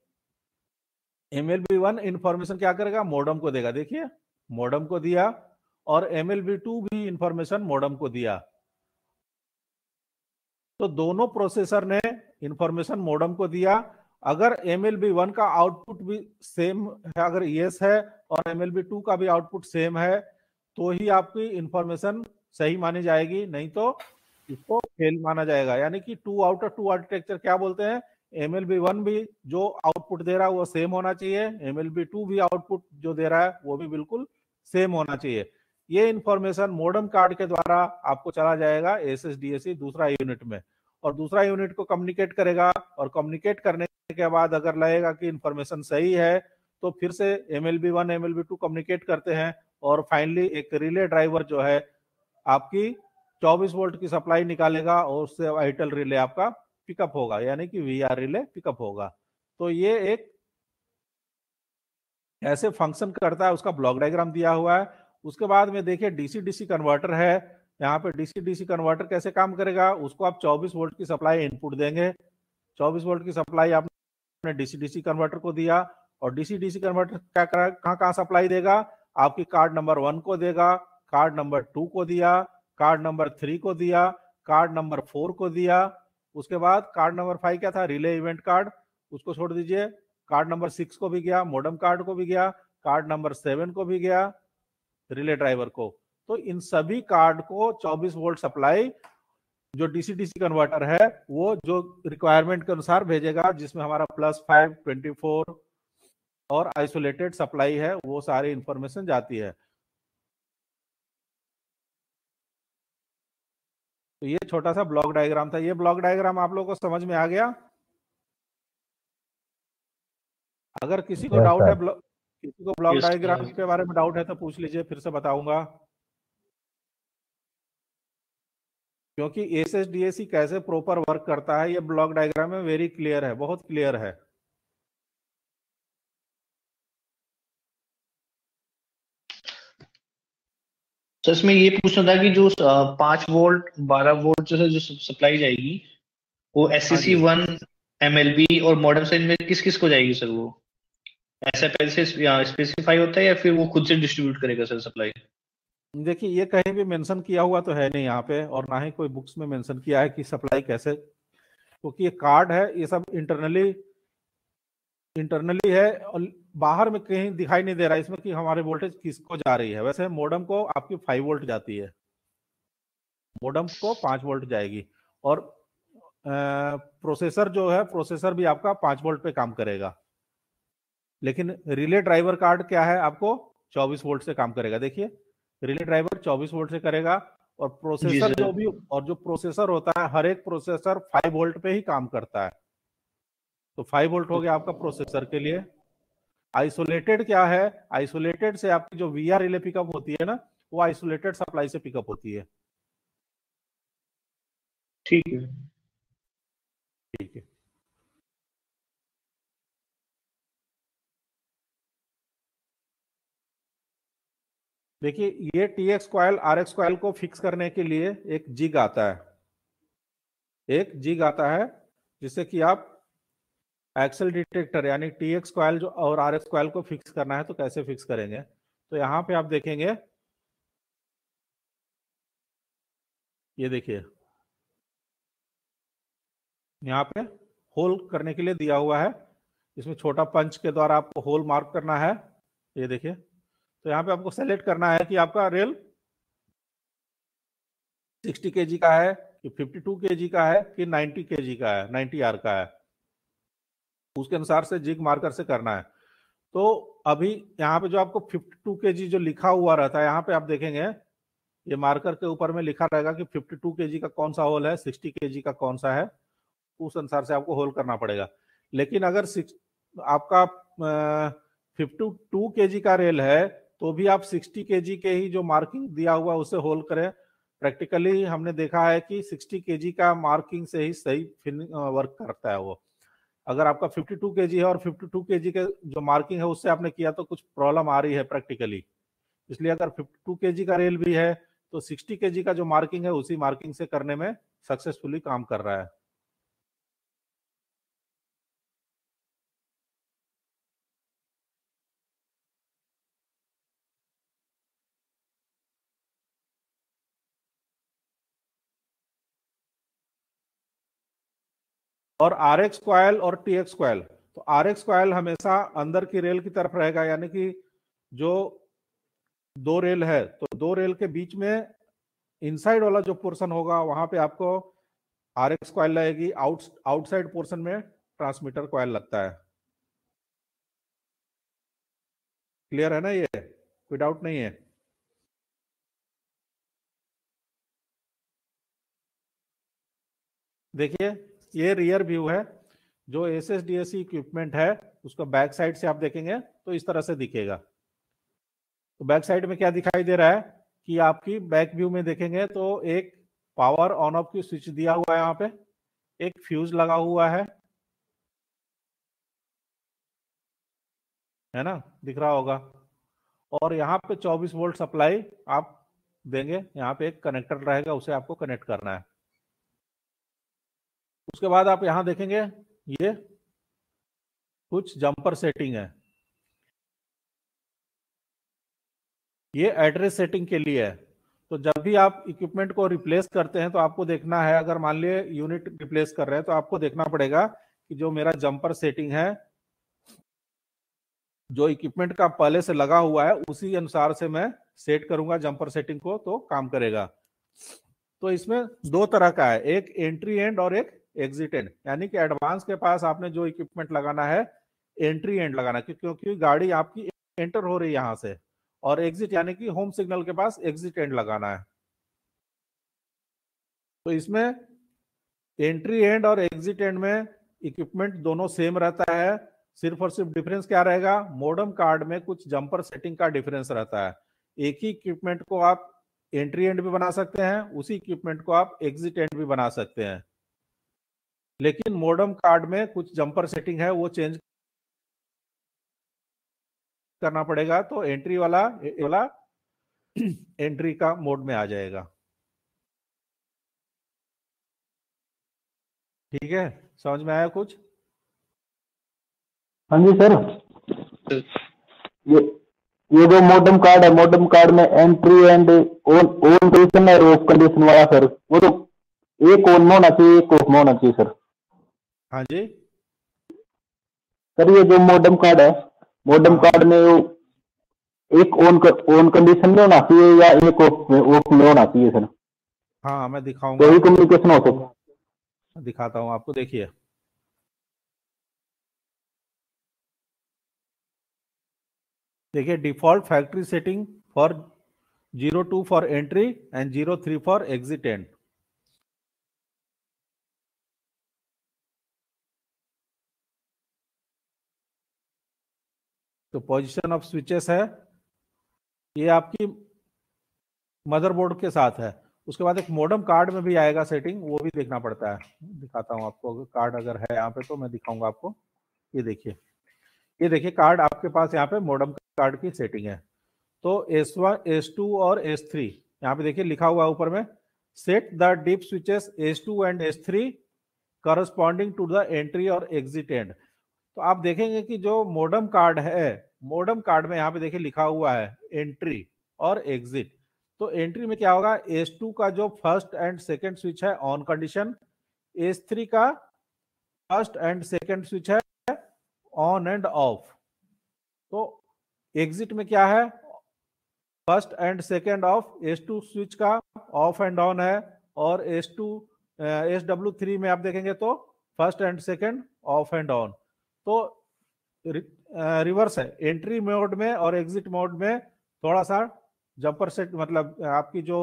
M L B one information क्या करेगा? मोडम को देगा। देखिए मॉडम को दिया और एम एल बी टू भी इंफॉर्मेशन मॉडम को दिया। तो दोनों प्रोसेसर ने इंफॉर्मेशन मॉडम को दिया। अगर एम एल बी वन का आउटपुट भी सेम है, अगर यस है और एम एल बी टू का भी आउटपुट सेम है तो ही आपकी इंफॉर्मेशन सही मानी जाएगी। नहीं तो इसको फेल माना जाएगा। यानी कि two out of two architecture क्या बोलते हैं? एम एल बी वन भी जो आउटपुट दे रहा है, वो सेम होना चाहिए। एम एल बी टू भी आउटपुट जो दे रहा है, वो भी बिल्कुल सेम होना चाहिए। ये इंफॉर्मेशन मॉडर्न कार्ड के द्वारा आपको चला जाएगा S S D S C दूसरा यूनिट में। और दूसरा यूनिट को कम्युनिकेट करेगा और कम्युनिकेट करने के बाद अगर लगेगा कि इंफॉर्मेशन सही है तो फिर से M L B one M L B two communicate करते हैं और फाइनली एक रिले ड्राइवर जो है आपकी 24 वोल्ट की सप्लाई निकालेगा और उससे वाइटल रिले आपका पिकअप होगा, यानी कि वी आर रिले पिकअप होगा। तो ये एक ऐसे फ़ंक्शन करता है, उसका ब्लॉक डायग्राम दिया हुआ है। उसके बाद में देखिए डीसी डीसी कन्वर्टर है। यहाँ पे डीसी डीसी कन्वर्टर कैसे काम करेगा? उसको आप 24 वोल्ट की सप्लाई इनपुट देंगे। 24 वोल्ट की सप्लाई आपने डीसी डीसी कन्वर्टर को दिया और डीसी डीसी कन्वर्टर क्या कहाँ कहाँ सप्लाई देगा? आपकी कार्ड नंबर वन को देगा कार्ड नंबर टू को दिया कार्ड नंबर थ्री को दिया कार्ड नंबर फोर को दिया। उसके बाद कार्ड नंबर फाइव क्या था? रिले इवेंट कार्ड उसको छोड़ दीजिए। कार्ड नंबर सिक्स को भी गया मोडम कार्ड को भी गया, कार्ड नंबर सेवन को भी गया रिले ड्राइवर को। तो इन सभी कार्ड को 24 वोल्ट सप्लाई जो डीसी डीसी कन्वर्टर है, वो जो रिक्वायरमेंट के अनुसार भेजेगा, जिसमें हमारा प्लस फाइव ट्वेंटी फोर और आइसोलेटेड सप्लाई है, वो सारी इंफॉर्मेशन जाती है। तो ये छोटा सा ब्लॉक डायग्राम था। ये ब्लॉक डायग्राम आप लोगों को समझ में आ गया? अगर किसी को डाउट है किसी को ब्लॉक डायग्राम के बारे में डाउट है तो पूछ लीजिए फिर से बताऊँगा। क्योंकि एस एस डी एस कैसे प्रॉपर वर्क करता है ये ब्लॉक डायग्राम में वेरी क्लियर है बहुत क्लियर है। सर इसमें ये पूछना था कि जो पाँच वोल्ट बारह वोल्ट जो है जो सप्लाई जाएगी वो S C C one M L B और मॉडर्न साइज़ में किस किस को जाएगी सर वो? ऐसा से स्पेसिफाई होता है या फिर वो खुद से डिस्ट्रीब्यूट करेगा सर सप्लाई देखिए ये कहीं भी मेंशन किया हुआ तो है नहीं यहाँ पे और ना ही कोई बुक्स में मेंशन किया है कि सप्लाई कैसे क्योंकि तो ये कार्ड है ये सब इंटरनली इंटरनली है और बाहर में कहीं दिखाई नहीं दे रहा इसमें कि हमारे वोल्टेज किसको जा रही है। वैसे मोडम को आपकी फाइव वोल्ट जाती है। मोडम को पाँच वोल्ट जाएगी और आ, प्रोसेसर जो है प्रोसेसर भी आपका पाँच वोल्ट पे काम करेगा। लेकिन रिले ड्राइवर कार्ड क्या है? आपको 24 वोल्ट से काम करेगा। देखिए रिले ड्राइवर 24 वोल्ट से करेगा और प्रोसेसर जो भी और जो प्रोसेसर होता है हर एक प्रोसेसर 5 वोल्ट पे ही काम करता है। तो 5 वोल्ट हो गया आपका प्रोसेसर के लिए। आइसोलेटेड क्या है? आइसोलेटेड से आपकी जो वी आर रिले पिकअप होती है ना वो आइसोलेटेड सप्लाई से पिकअप होती है। ठीक है। ठीक है। देखिए, ये T X coil R X coil को फिक्स करने के लिए एक जिग आता है। एक जिग आता है, जिससे कि आप एक्सल डिटेक्टर यानी टी एक्स क्वाइल जो और आर एक्स क्वाइल को फिक्स करना है तो कैसे फिक्स करेंगे? तो यहाँ पे आप देखेंगे। ये देखिए। यहाँ पे होल करने के लिए दिया हुआ है। इसमें छोटा पंच के द्वारा आपको होल मार्क करना है। ये देखिए। तो यहाँ पे आपको सेलेक्ट करना है कि आपका रेल 60 के का है, कि 52 के का है, कि 90 के का है 90 आर का है। उसके अनुसार से जिग मार्कर से करना है। तो अभी यहाँ पे जो आपको 52 के जो लिखा हुआ रहता है, यहाँ पे आप देखेंगे, ये मार्कर के ऊपर में लिखा रहेगा कि 52 के का कौन सा होल है 60 के का कौन सा है, उस अनुसार से आपको होल करना पड़ेगा। लेकिन अगर आपका फिफ्टी टू के का रेल है तो भी आप 60 के के ही जो मार्किंग दिया हुआ उसे होल करें। प्रैक्टिकली हमने देखा है कि 60 के का मार्किंग से ही सही वर्क करता है वो। अगर आपका 52 के है और 52 के के जो मार्किंग है, उससे आपने किया तो कुछ प्रॉब्लम आ रही है प्रैक्टिकली इसलिए अगर 52 के का रेल भी है तो 60 के का जो मार्किंग है, उसी मार्किंग से करने में सक्सेसफुली काम कर रहा है। और आर एक्स क्वाइल और टी एक्स क्वाइल तो आर एक्स क्वाइल हमेशा अंदर की रेल की तरफ़ रहेगा, यानी कि जो दो रेल है तो दो रेल के बीच में इनसाइड वाला जो पोर्शन होगा, वहाँ पे आपको आर एक्स क्वाइल लगेगी। आउट आउटसाइड पोर्शन में ट्रांसमीटर क्वाइल लगता है। क्लियर है ना ये? कोई डाउट नहीं है? देखिए ये रियर व्यू है, जो S S D S C equipment है, उसको बैक साइड से आप देखेंगे तो इस तरह से दिखेगा। तो बैक साइड में क्या दिखाई दे रहा है कि आपकी बैक व्यू में देखेंगे तो एक पावर ऑन ऑफ़ की स्विच दिया हुआ है यहाँ पे, एक फ्यूज लगा हुआ है। है ना? दिख रहा होगा। और यहाँ पे 24 वोल्ट सप्लाई आप देंगे, यहाँ पे एक कनेक्टर रहेगा, उसे आपको कनेक्ट करना है। उसके बाद आप यहाँ देखेंगे, ये कुछ जंपर सेटिंग है। ये एड्रेस सेटिंग के लिए है। तो जब भी आप इक्विपमेंट को रिप्लेस करते हैं तो आपको देखना है, अगर मान लिए यूनिट रिप्लेस कर रहे हैं तो आपको देखना पड़ेगा कि जो मेरा जंपर सेटिंग है, जो इक्विपमेंट का पहले से लगा हुआ है, उसी अनुसार से मैं सेट करूँगा जंपर सेटिंग को तो काम करेगा। तो इसमें दो तरह का है, एक एंट्री एंड और एक एग्जिट एंड यानी कि एडवांस के पास आपने जो इक्विपमेंट लगाना है एंट्री एंड लगाना क्योंकि गाड़ी आपकी एंटर हो रही है यहाँ से, और एग्जिट यानी कि होम सिग्नल के पास एग्जिट एंड लगाना है। तो इसमें एंट्री एंड और एग्जिट एंड में इक्विपमेंट दोनों सेम रहता है, सिर्फ़ और सिर्फ़ डिफरेंस क्या रहेगा? मॉडर्न कार्ड में कुछ जंपर सेटिंग का डिफरेंस रहता है। एक ही इक्विपमेंट को आप एंट्री एंड भी बना सकते हैं, उसी इक्विपमेंट को आप एग्जिट एंड भी बना सकते हैं। लेकिन मोडम कार्ड में कुछ जंपर सेटिंग है, वो चेंज करना पड़ेगा तो एंट्री वाला वाला एंट्री का मोड में आ जाएगा। ठीक है? समझ में आया कुछ? हाँ जी, सर। ये ये जो मॉडर्न कार्ड है मॉडर्न कार्ड में entry end on on condition है ऑफ़ कंडीशन वाला सर वो तो एक ऑन में होना चाहिए, एक ऑफ़ होना चाहिए सर हाँ जी। सर ये जो मॉडर्न कार्ड है मॉडर्न कार्ड में वो एक ऑन ऑन कंडीशन में होना चाहिए या एक ऑफ़ में ऑफ़ में होना चाहिए सर? हाँ मैं दिखाऊँगा। तो ही कम्युनिकेशन हो सकता दिखाता हूँ आपको देखिए। देखिए default factory setting for zero two for entry end zero three for exit end तो पोजीशन ऑफ़ स्विचेस है। ये आपकी मदरबोर्ड के साथ है। उसके बाद एक मॉडर्न कार्ड में भी आएगा सेटिंग वो भी देखना पड़ता है। दिखाता हूँ आपको कार्ड अगर है यहाँ पे तो मैं दिखाऊँगा आपको। ये देखिए ये देखिए कार्ड आपके पास यहाँ पे मॉडर्न कार्ड की सेटिंग है। तो एस वन एस टू और एस थ्री यहाँ पे देखिए लिखा हुआ ऊपर में set the DIP switches S two and S three corresponding to the entry और एग्जिट एंड तो आप देखेंगे कि जो मोडम कार्ड है मोडम कार्ड में यहाँ पे देखिए लिखा हुआ है एंट्री और एग्जिट तो एंट्री में क्या होगा? एस टू का जो फ़र्स्ट एंड सेकेंड स्विच है ऑन कंडीशन एस थ्री का फ़र्स्ट एंड सेकेंड स्विच है ऑन एंड ऑफ़ तो एग्जिट में क्या है? First and second off S two switch का ऑफ़ एंड ऑन है और S two S W three में आप देखेंगे तो first and second off and on तो रिवर्स है। एंट्री मोड में और एग्जिट मोड में थोड़ा सा जंपर सेट मतलब आपकी जो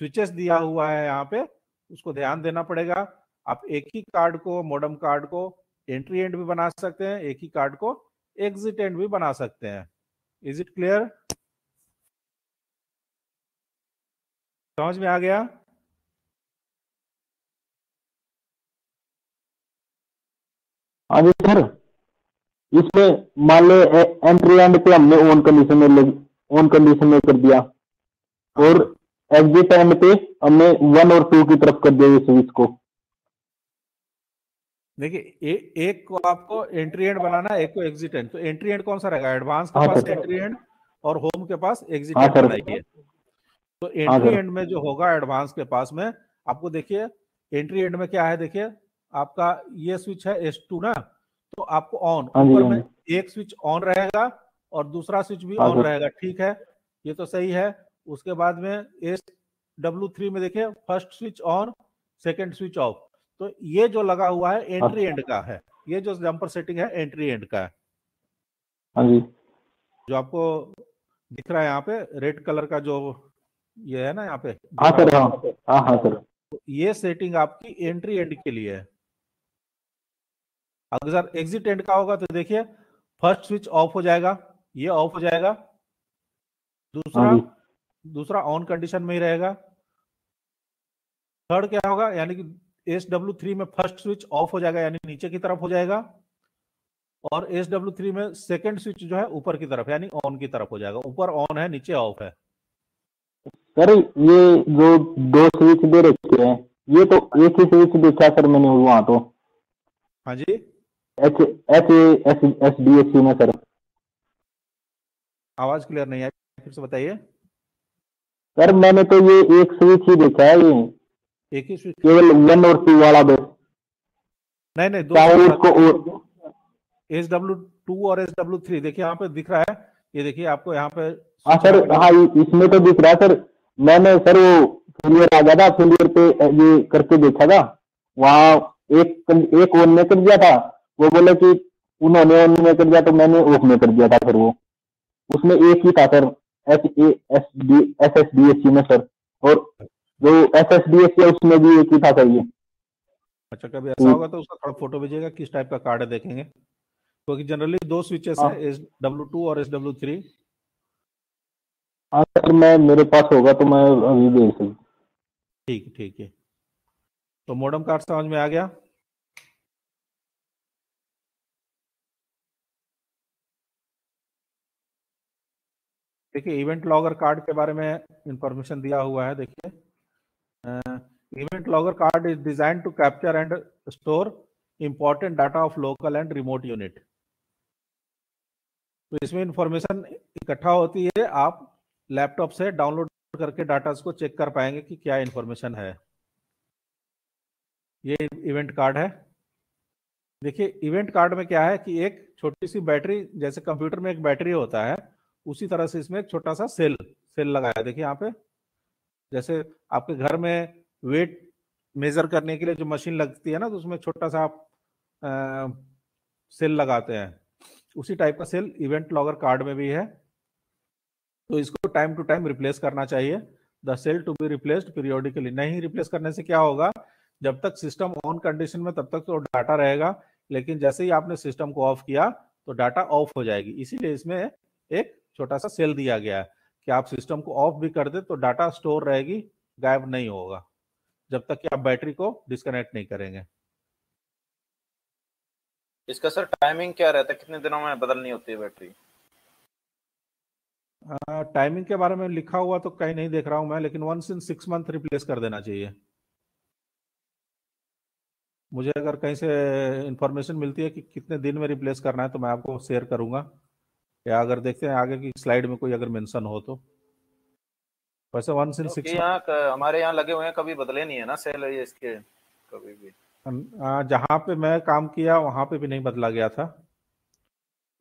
स्विचेस दिया हुआ है यहाँ पे, उसको ध्यान देना पड़ेगा। आप एक ही कार्ड को मॉडम कार्ड को एंट्री एंड भी बना सकते हैं, एक ही कार्ड को एग्जिट एंड भी बना सकते हैं। इज़ इट क्लियर समझ में आ गया? हाँ जी सर इसमें मान लो एंट्री एंड पे हमने ऑन कंडीशन में ऑन कंडीशन में कर दिया। और एग्जिट एंड पे हमने वन और टू की तरफ़ कर दिया स्विच को। देखिए एक को आपको एंट्री एंड बनाना एक को एग्जिट एंड तो एंट्री एंड कौन सा रहेगा? एडवांस के हाँ, पास एंट्री एंड और होम के पास एग्जिट एंड बनाइए। तो एंट्री हाँ, एंड में जो होगा एडवांस के पास में आपको देखिए एंट्री एंड में क्या है? देखिए आपका ये स्विच है एस टू ना? तो आपको ऑन हाँ ऊपर में एक स्विच ऑन रहेगा और दूसरा स्विच भी ऑन रहेगा ठीक है? ये तो सही है। उसके बाद में एस डब्ल्यू थ्री में देखिए first switch on second switch off तो ये जो लगा हुआ है एंट्री एंड का है। ये जो जंपर सेटिंग है एंट्री एंड का है। हाँ जी। जो आपको दिख रहा है यहाँ पे रेड कलर का जो ये है ना यहाँ पे हाँ सर हाँ। हाँ हाँ सर। तो ये सेटिंग आपकी एंट्री एंड के लिए है। अगर एग्जिट एंड का होगा तो देखिए फ़र्स्ट स्विच ऑफ़ हो जाएगा ये ऑफ़ हो जाएगा। दूसरा हाँ दूसरा ऑन कंडीशन में ही रहेगा। थर्ड क्या होगा यानी कि एस डब्ल्यू थ्री में फ़र्स्ट स्विच ऑफ़ हो जाएगा यानी नीचे की तरफ़ हो जाएगा। और एस डब्ल्यू थ्री में सेकेंड स्विच जो है ऊपर की तरफ़ यानी ऑन की तरफ़ हो जाएगा। ऊपर ऑन है नीचे ऑफ़ है। सर ये जो दो स्विच दे रखे हैं ये तो एक ही स्विच देखा सर मैंने वहाँ तो। हाँ जी। H H S S D S C में सर आवाज़ क्लियर नहीं आई फिर से बताइए। सर मैंने तो ये एक स्विच ही देखा है ये। एक ही स्विच केवल वन और टू वाला दो। नहीं नहीं दो उसको एस डब्ल्यू टू और एस डब्ल्यू थ्री देखिए यहाँ पे दिख रहा है। ये देखिए आपको यहाँ पे हाँ सर हाँ। इसमें तो दिख रहा है सर। मैंने सर वो फेलियर आ गया था फेलियर पे ये करके देखा था। वहाँ एक एक ऑन में कर दिया था। वो बोले कि उन्होंने में कर दिया तो मैंने ऑफ़ में कर दिया था फिर वो। उसमें एक ही था sir S A S D S S D S C में सर। और जो S S D S C है उसमें भी एक ही था सर ये। अच्छा कभी ऐसा होगा तो उसका थोड़ा फ़ोटो भेजिएगा किस टाइप का कार्ड है देखेंगे। क्योंकि तो जनरली दो स्विचेस हाँ। हैं। एस डब्ल्यू टू और एस डब्ल्यू थ्री हाँ सर मैं मेरे पास होगा तो मैं अभी भेज सकता ठीक ठीक है। तो मॉडम कार्ड समझ में आ गया? देखिए इवेंट लॉगर कार्ड के बारे में इंफॉर्मेशन दिया हुआ है, देखिए। Event logger card is design to capture and store important data of local and remote unit तो इसमें इंफॉर्मेशन इकट्ठा होती है, आप लैपटॉप से डाउनलोड करके डाटा को चेक कर पाएँगे कि क्या इंफॉर्मेशन है। ये इवेंट कार्ड है। देखिए इवेंट कार्ड में क्या है कि एक छोटी सी बैटरी, जैसे कंप्यूटर में एक बैटरी होता है उसी तरह से इसमें एक छोटा सा सेल सेल लगाया। देखिए यहाँ पे जैसे आपके घर में वेट मेजर करने के लिए जो मशीन लगती है ना तो उसमें छोटा सा आप आ, सेल लगाते हैं। उसी टाइप का सेल इवेंट लॉगर कार्ड में भी है। तो इसको टाइम टू टाइम रिप्लेस करना चाहिए। The cell to be replaced periodically. नहीं रिप्लेस करने से क्या होगा? जब तक सिस्टम ऑन कंडीशन में तब तक तो डाटा रहेगा। लेकिन जैसे ही आपने सिस्टम को ऑफ़ किया तो डाटा ऑफ़ हो जाएगी। इसीलिए इसमें एक छोटा सा सेल दिया गया है कि आप सिस्टम को ऑफ़ भी कर दे तो डाटा स्टोर रहेगी गायब नहीं होगा जब तक कि आप बैटरी को डिस्कनेक्ट नहीं करेंगे। इसका सर टाइमिंग क्या रहता है? कितने दिनों में बदलनी होती है बैटरी? टाइमिंग के बारे में लिखा हुआ तो कहीं नहीं देख रहा हूँ मैं लेकिन once in six month replace कर देना चाहिए। मुझे अगर कहीं से इंफॉर्मेशन मिलती है कि कितने दिन में रिप्लेस करना है तो मैं आपको शेयर करूँगा। या अगर देखते हैं आगे की स्लाइड में कोई अगर मेंशन हो तो। वैसे वंस इन सिक्स यहाँ हमारे यहाँ लगे हुए हैं कभी बदले नहीं है ना सेल ये इसके कभी भी। जहाँ पे मैं काम किया वहाँ पे भी नहीं बदला गया था।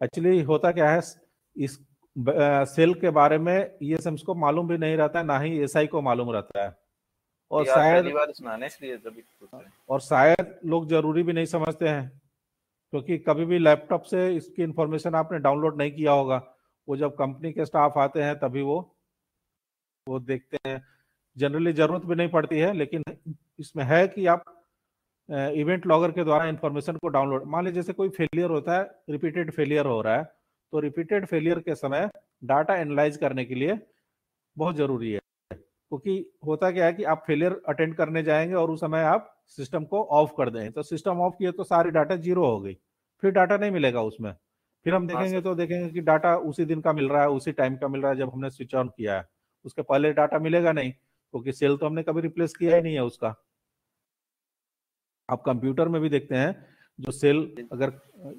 एक्चुअली होता क्या है इस सेल के बारे में ये को मालूम भी नहीं रहता है ना ही एसआई को मालूम रहता है। और शायद सुना। और शायद लोग ज़रूरी भी नहीं समझते हैं। क्योंकि कभी भी लैपटॉप से इसकी इंफॉर्मेशन आपने डाउनलोड नहीं किया होगा। वो जब कंपनी के स्टाफ आते हैं, तभी वो वो देखते हैं। जनरली ज़रूरत भी नहीं पड़ती है, लेकिन इसमें है कि आप इवेंट लॉगर के द्वारा इंफॉर्मेशन को डाउनलोड मान लीजिए जैसे कोई फेलियर होता है रिपीटेड फेलियर हो रहा है तो रिपीटेड फेलियर के समय डाटा एनालाइज करने के लिए बहुत ज़रूरी है। क्योंकि होता क्या है कि आप फेलियर अटेंड करने जाएँगे और उस समय आप सिस्टम को ऑफ़ कर दें तो सिस्टम ऑफ़ किए तो सारी डाटा ज़ीरो हो गई। फिर डाटा नहीं मिलेगा उसमें। फिर हम हाँ, देखेंगे तो देखेंगे कि डाटा उसी दिन का मिल रहा है उसी टाइम का मिल रहा है जब हमने स्विच ऑन किया है। उसके पहले डाटा मिलेगा नहीं क्योंकि सेल तो हमने कभी रिप्लेस किया ही नहीं है उसका। आप कंप्यूटर में भी देखते हैं जो सेल अगर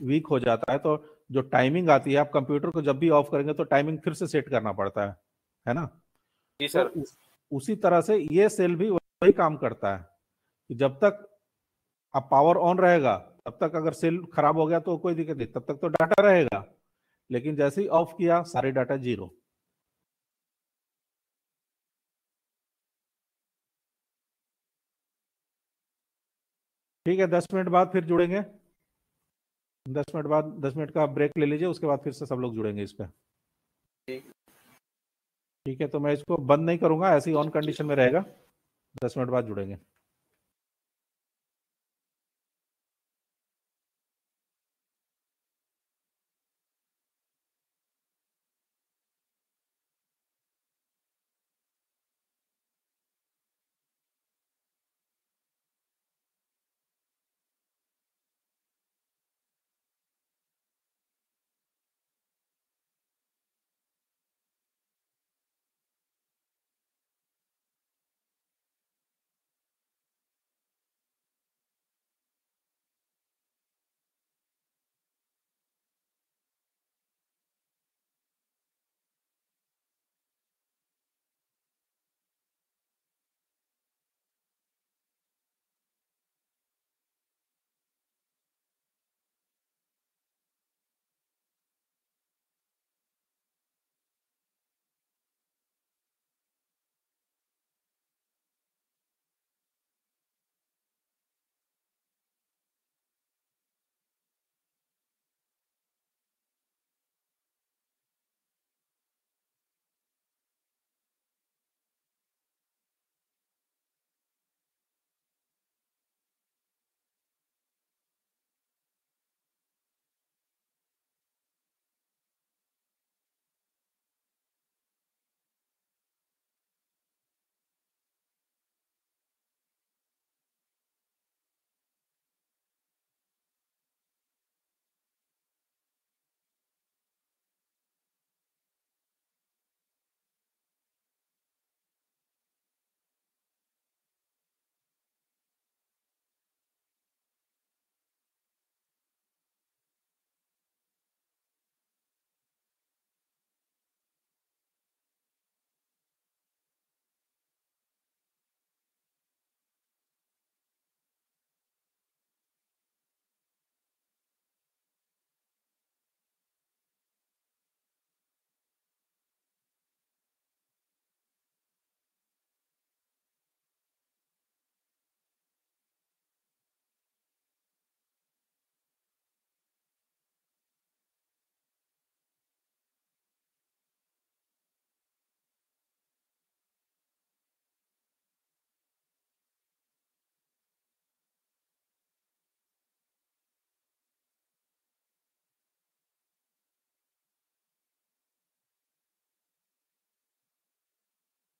वीक हो जाता है तो जो टाइमिंग आती है आप कंप्यूटर को जब भी ऑफ़ करेंगे तो टाइमिंग फिर से सेट करना पड़ता है है ना? जी तो सर उस, उसी तरह से ये सेल भी वही काम करता है कि जब तक आप पावर ऑन रहेगा, तब तक अगर सेल खराब हो गया तो कोई दिक्कत नहीं, तब तक तो डाटा रहेगा। लेकिन जैसे ही ऑफ़ किया, सारे डाटा ज़ीरो ठीक है, दस मिनट बाद फिर जुड़ेंगे। दस मिनट बाद, दस मिनट का ब्रेक ले लीजिए, उसके बाद फिर से सब लोग जुड़ेंगे इस पे। ठीक। है तो मैं इसको बंद नहीं करूँगा, ऐसे ही ऑन कंडीशन में रहेगा दस मिनट बाद जुड़ेंगे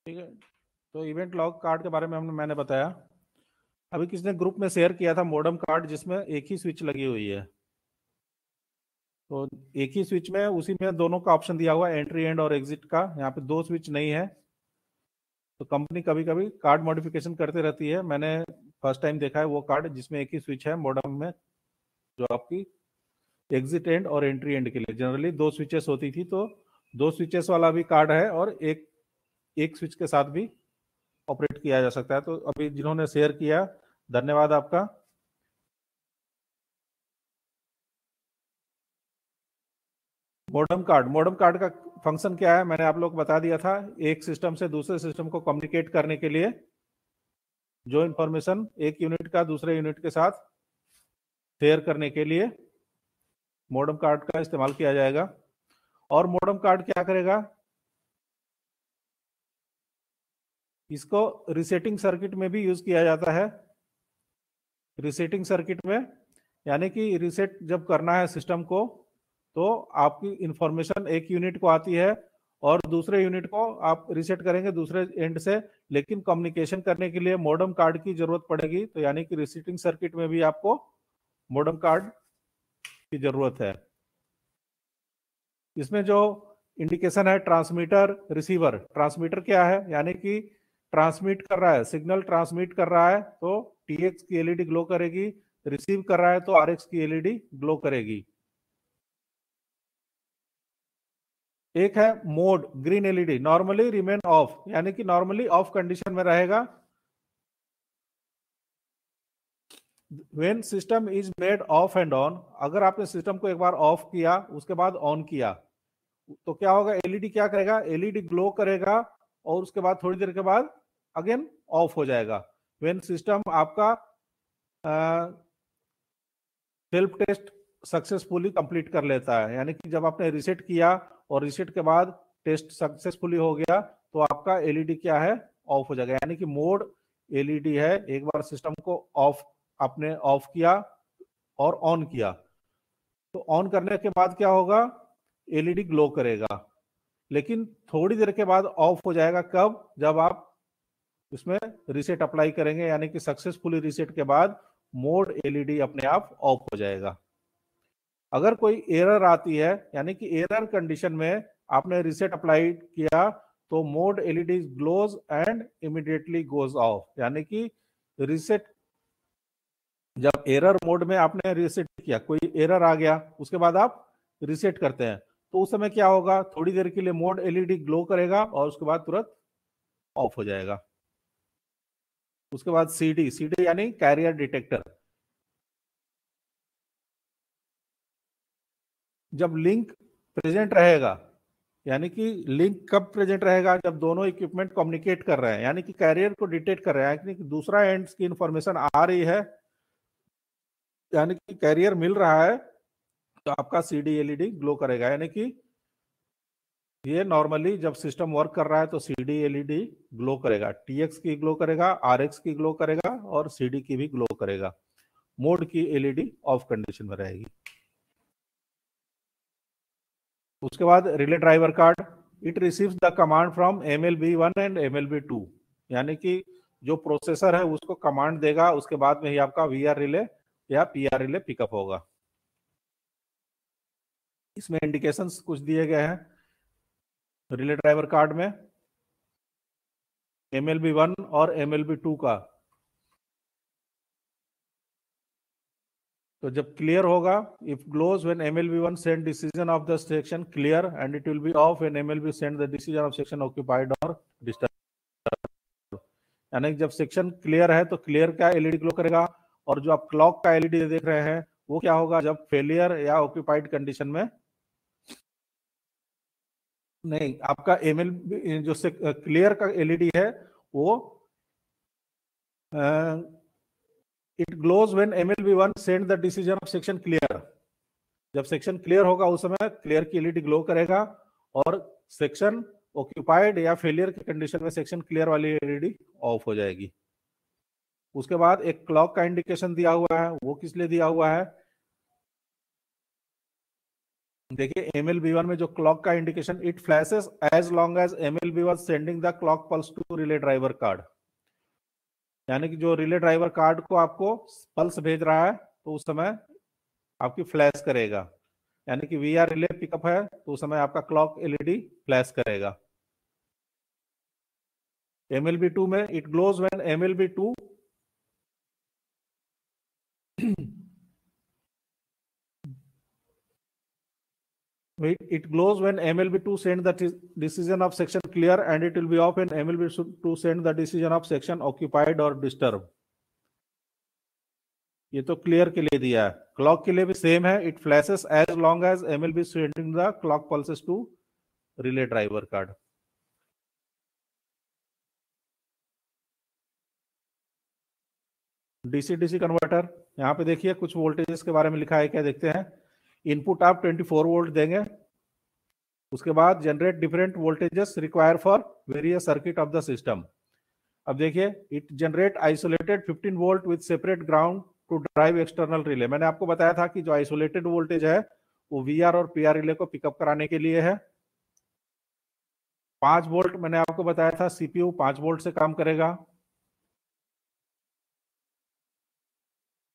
ठीक है? तो इवेंट लॉग कार्ड के बारे में हमने, मैंने बताया। अभी किसने ग्रुप में शेयर किया था मॉडम कार्ड जिसमें एक ही स्विच लगी हुई है? तो एक ही स्विच में, उसी में दोनों का ऑप्शन दिया हुआ है एंट्री एंड और एग्जिट का। यहाँ पे दो स्विच नहीं है। तो कंपनी कभी कभी कार्ड मॉडिफिकेशन करते रहती है। मैंने फ़र्स्ट टाइम देखा है वो कार्ड जिसमें एक ही स्विच है मॉडम में, जो आपकी एग्जिट एंड और एंट्री एंड के लिए। जनरली दो स्विचेस होती थी तो दो स्विचेस वाला भी कार्ड है और एक एक स्विच के साथ भी ऑपरेट किया जा सकता है। तो अभी जिन्होंने शेयर किया, धन्यवाद आपका। मॉडम कार्ड मॉडम कार्ड का फ़ंक्शन क्या है? मैंने आप लोग बता दिया था, एक सिस्टम से दूसरे सिस्टम को कम्युनिकेट करने के लिए जो इंफॉर्मेशन एक यूनिट का दूसरे यूनिट के साथ शेयर करने के लिए मॉडम कार्ड का इस्तेमाल किया जाएगा। और मॉडम कार्ड क्या करेगा? इसको रिसेटिंग सर्किट में भी यूज़ किया जाता है। रिसेटिंग सर्किट में, यानी कि रिसेट जब करना है सिस्टम को तो आपकी इंफॉर्मेशन एक यूनिट को आती है और दूसरे यूनिट को आप रिसेट करेंगे दूसरे एंड से। लेकिन कम्युनिकेशन करने के लिए मॉडम कार्ड की ज़रूरत पड़ेगी तो यानी कि रिसेटिंग सर्किट में भी आपको मॉडम कार्ड की ज़रूरत है। इसमें जो इंडिकेशन है ट्रांसमीटर रिसीवर ट्रांसमीटर क्या है? यानी कि ट्रांसमिट कर रहा है सिग्नल ट्रांसमिट कर रहा है तो टीएक्स की एलईडी ग्लो करेगी रिसीव कर रहा है तो आरएक्स की एलईडी ग्लो करेगी। एक है mode green LED normally remain off यानी कि नॉर्मली ऑफ़ कंडीशन में रहेगा। When system is made off and on अगर आपने सिस्टम को एक बार ऑफ़ किया, उसके बाद ऑन किया तो क्या होगा एलईडी क्या करेगा एलईडी ग्लो करेगा, और उसके बाद थोड़ी देर के बाद अगेन ऑफ़ हो जाएगा। वेन सिस्टम आपका सेल्फ टेस्ट सक्सेसफुली कंप्लीट कर लेता है। यानी कि जब आपने रिसेट किया और रिसेट के बाद टेस्ट सक्सेसफुली हो गया तो आपका एलईडी क्या है? ऑफ़ हो जाएगा। यानी कि मोड एलईडी है। एक बार सिस्टम को ऑफ़ आपने ऑफ़ किया और ऑन किया। तो ऑन करने के बाद क्या होगा? एलईडी ग्लो करेगा। लेकिन थोड़ी देर के बाद ऑफ़ हो जाएगा कब? जब आप इसमें रिसेट अप्लाई करेंगे, यानी कि सक्सेसफुली रिसेट के बाद मोड एलईडी अपने आप ऑफ़ हो जाएगा। अगर कोई एरर आती है, यानी कि एरर कंडीशन में आपने रिसेट अप्लाई किया तो mode LED glows and immediately goes off यानी कि रिसेट जब एरर मोड में आपने रिसेट किया, कोई एरर आ गया, उसके बाद आप रिसेट करते हैं तो उस समय क्या होगा? थोड़ी देर के लिए मोड एलईडी ग्लो करेगा और उसके बाद तुरंत ऑफ़ हो जाएगा। उसके बाद सीडी सीडी यानी कैरियर डिटेक्टर जब लिंक प्रेजेंट रहेगा, यानी कि लिंक कब प्रेजेंट रहेगा? जब दोनों इक्विपमेंट कम्युनिकेट कर रहे हैं, यानी कि कैरियर को डिटेक्ट कर रहे हैं, यानी कि दूसरा एंड की इंफॉर्मेशन आ रही है, यानी कि कैरियर मिल रहा है तो आपका सी डी एलईडी ग्लो करेगा, यानी कि ये नॉर्मली जब सिस्टम वर्क कर रहा है तो सी डी एलईडी ग्लो करेगा। टीएक्स की ग्लो करेगा आरएक्स की ग्लो करेगा और सीडी की भी ग्लो करेगा। मोड की एलईडी ऑफ़ कंडीशन में रहेगी। उसके बाद relay driver card it receives the command from M L B one and M L B two यानी कि जो प्रोसेसर है उसको कमांड देगा, उसके बाद में ही आपका वी आर रिले या पी आर रिले पिकअप होगा। इसमें इंडिकेशन कुछ दिए गए हैं। रिले ड्राइवर कार्ड में एम एल बी वन और एम एल बी टू का। तो जब क्लियर होगा if glows when MLB1 send decision of the section clear and it will be off when B send the decision of section occupied और disturb यानी जब section clear है तो clear का एलईडी ग्लो करेगा? और जो आप क्लॉक का एलईडी देख रहे हैं, वो क्या होगा? जब फेलियर या ऑक्यूपाइड कंडीशन में नहीं, आपका एम एमएल जो से क्लियर का एलईडी है, वो it glows when MLB one send the decision of section clear जब सेक्शन क्लियर होगा उस समय क्लियर की एलईडी ग्लो करेगा और सेक्शन ऑक्यूपाइड या फेलियर की कंडीशन में सेक्शन क्लियर वाली एलईडी ऑफ़ हो जाएगी। उसके बाद एक क्लॉक का इंडिकेशन दिया हुआ है, वो किस लिए दिया हुआ है? देखिए एम एल बी वन में जो क्लॉक का indication it flashes as long as M L B one sending the clock pulse to relay driver card यानी कि जो रिले ड्राइवर कार्ड को आपको पल्स भेज रहा है तो उस समय आपकी फ्लैश करेगा। यानी कि वी आर रिले पिकअप है तो उस समय आपका क्लॉक एलईडी फ्लैश करेगा। एम एल बी टू में it glows when M L B two it glows when MLB2 send the decision of section clear and it will be off when MLB2 send the decision of section occupied or disturbed. ये तो clear के लिए दिया है clock के लिए भी same है it flashes as long as MLB sending the clock pulses to relay driver card DC DC converter यहाँ पे देखिए कुछ वोल्टेजेस के बारे में लिखा है क्या देखते हैं इनपुट आप 24 वोल्ट देंगे। उसके बाद generate different voltages require for various circuit of the system अब देखिए it generate isolated 15 volt with separate ground to drive external relay मैंने आपको बताया था कि जो आइसोलेटेड वोल्टेज है, वो वीआर और पीआर रिले को पिकअप कराने के लिए है। पाँच वोल्ट मैंने आपको बताया था सीपीयू पाँच वोल्ट से काम करेगा।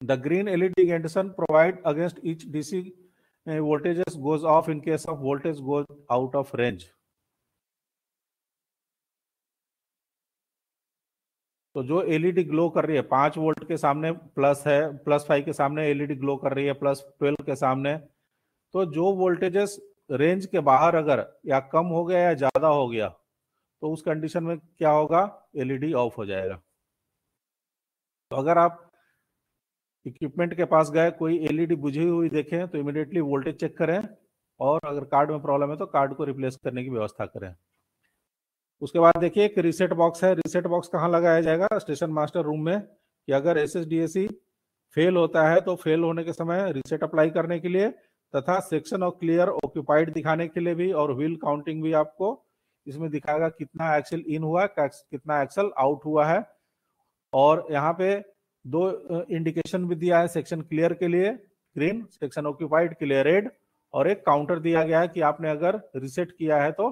The green LED indication provide against each DC voltages goes off in case of voltage goes out of range. तो जो एलईडी ग्लो कर रही है, पाँच वोल्ट के सामने प्लस है प्लस फाइव के सामने एलईडी ग्लो कर रही है प्लस ट्वेल्व के सामने। तो जो वोल्टेजेस रेंज के बाहर अगर या कम हो गया या ज़्यादा हो गया तो उस कंडीशन में क्या होगा? एलईडी ऑफ़ हो जाएगा। तो अगर आप इक्विपमेंट के पास गए, कोई एलईडी बुझी हुई देखें तो इमिडिएटली वोल्टेज चेक करें और अगर कार्ड में प्रॉब्लम है तो कार्ड को रिप्लेस करने की व्यवस्था करें। उसके बाद देखिए, एक रिसेट बॉक्स है। रिसेट बॉक्स कहाँ लगाया जाएगा? स्टेशन मास्टर रूम में कि अगर एस फेल होता है तो फेल होने के समय रिसेट अप्लाई करने के लिए तथा सेक्शन ऑफ़ क्लियर ऑक्यूपाइड दिखाने के लिए भी और व्हील काउंटिंग भी आपको इसमें दिखाएगा कितना एक्सेल इन हुआ, कितना एक्सेल आउट हुआ है। और यहाँ पे दो इंडिकेशन भी दिया है सेक्शन क्लियर के लिए ग्रीन सेक्शन ऑक्यूपाइड के लिए रेड और एक काउंटर दिया गया है कि आपने अगर रिसेट किया है तो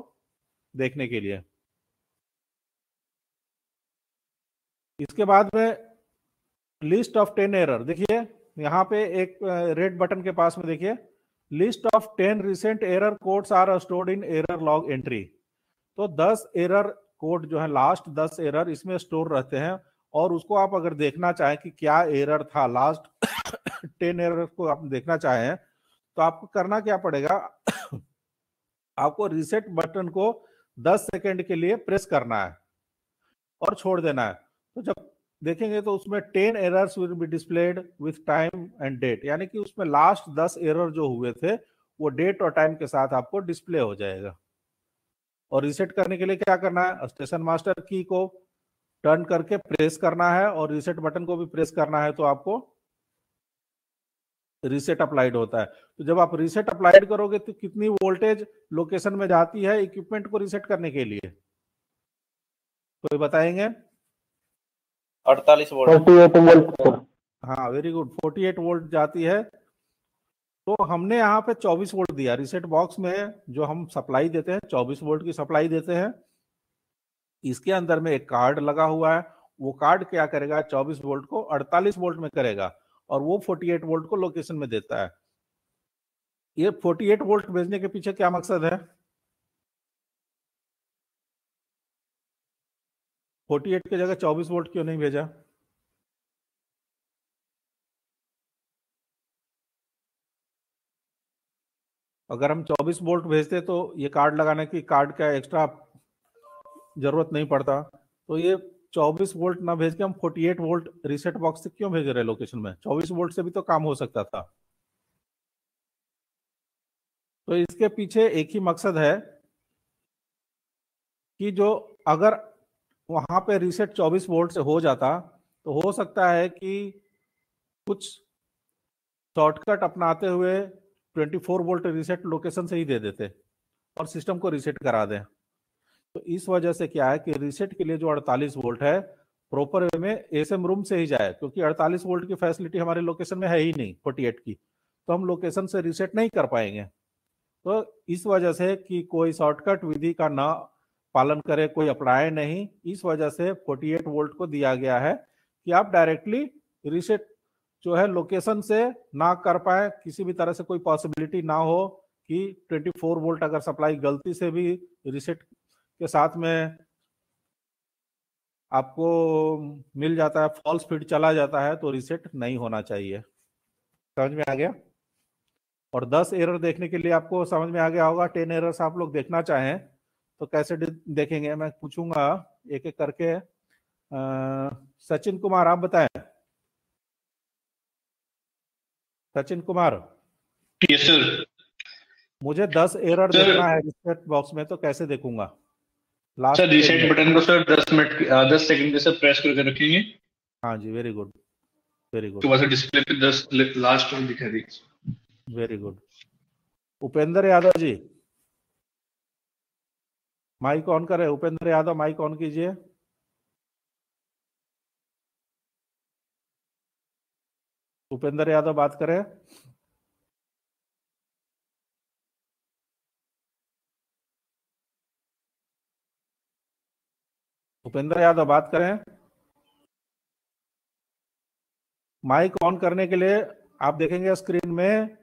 देखने के लिए। इसके बाद में लिस्ट ऑफ़ टेन एरर देखिए, यहाँ पे एक रेड बटन के पास में देखिए list of ten recent error codes are stored in error log entry तो दस एरर कोड जो है लास्ट दस एरर इसमें स्टोर रहते हैं। और उसको आप अगर देखना चाहें कि क्या एरर था लास्ट टेन एरर को आप देखना चाहें तो आपको करना क्या पड़ेगा? <coughs> आपको रिसेट बटन को 10 सेकंड के लिए प्रेस करना है और छोड़ देना है। तो जब देखेंगे तो उसमें 10 errors will be displayed with time and date यानी कि उसमें लास्ट 10 एरर जो हुए थे, वो डेट और टाइम के साथ आपको डिस्प्ले हो जाएगा। और रिसेट करने के लिए क्या करना है? स्टेशन मास्टर की को टर्न करके प्रेस करना है और रीसेट बटन को भी प्रेस करना है तो आपको रीसेट अप्लाइड होता है। तो जब आप रीसेट अप्लाइड करोगे तो कितनी वोल्टेज लोकेशन में जाती है इक्विपमेंट को रीसेट करने के लिए? कोई बताएँगे? 48 वोल्ट हाँ वेरी गुड 48 वोल्ट जाती है। तो हमने यहाँ पे 24 वोल्ट दिया। रिसेट बॉक्स में जो हम सप्लाई देते हैं 24 वोल्ट की सप्लाई देते हैं। इसके अंदर में एक कार्ड लगा हुआ है, वो कार्ड क्या करेगा? 24 वोल्ट को 48 वोल्ट में करेगा और वो 48 वोल्ट को लोकेशन में देता है। ये 48 वोल्ट भेजने के पीछे क्या मकसद है? 48 की जगह 24 वोल्ट क्यों नहीं भेजा? अगर हम 24 वोल्ट भेजते तो ये कार्ड लगाने की, कार्ड का एक्स्ट्रा ज़रूरत नहीं पड़ता। तो ये 24 वोल्ट ना भेज के हम 48 वोल्ट रीसेट बॉक्स से क्यों भेज रहे हैं लोकेशन में? 24 वोल्ट से भी तो काम हो सकता था। तो इसके पीछे एक ही मकसद है कि जो अगर वहाँ पे रीसेट 24 वोल्ट से हो जाता तो हो सकता है कि कुछ शॉर्टकट अपनाते हुए 24 वोल्ट रीसेट लोकेशन से ही दे देते और सिस्टम को रीसेट करा दें। तो इस वजह से क्या है कि रीसेट के लिए जो 48 वोल्ट है प्रॉपर वे में एसएम रूम से ही जाए, क्योंकि 48 वोल्ट की फैसिलिटी हमारे लोकेशन में है ही नहीं 48 की। तो हम लोकेशन से रीसेट नहीं कर पाएँगे। तो इस वजह से कि कोई शॉर्टकट विधि का ना पालन करे, कोई अपनाए नहीं, इस वजह से 48 वोल्ट को दिया गया है कि आप डायरेक्टली रिसेट जो है लोकेशन से ना कर पाए, किसी भी तरह से कोई पॉसिबिलिटी ना हो कि 24 वोल्ट अगर सप्लाई गलती से भी रिसेट के साथ में आपको मिल जाता है फॉल्स फ़ीड चला जाता है तो रिसेट नहीं होना चाहिए। समझ में आ गया? और 10 एरर देखने के लिए आपको समझ में आ गया होगा 10 एरर्स आप लोग देखना चाहें तो कैसे देखेंगे? मैं पूछूँगा एक एक करके आ, सचिन कुमार आप बताएँ। सचिन कुमार। यस सर मुझे 10 एरर देखना है रिसेट बॉक्स में तो कैसे देखूँगा? लास्ट सर रीसेट बटन को सर 10 मिनट दस सेकंड के साथ प्रेस करके रखेंगे। हाँ जी वेरी गुड वेरी गुड बाद डिस्प्ले पे 10 लास्ट में दिखा दी। Very good Upendra Yadav ji. Mic on करें। उपेंद्र यादव माइक ऑन कीजिए। उपेंद्र यादव बात करें। उपेंद्र यादव बात करें। माइक ऑन करने के लिए आप देखेंगे स्क्रीन में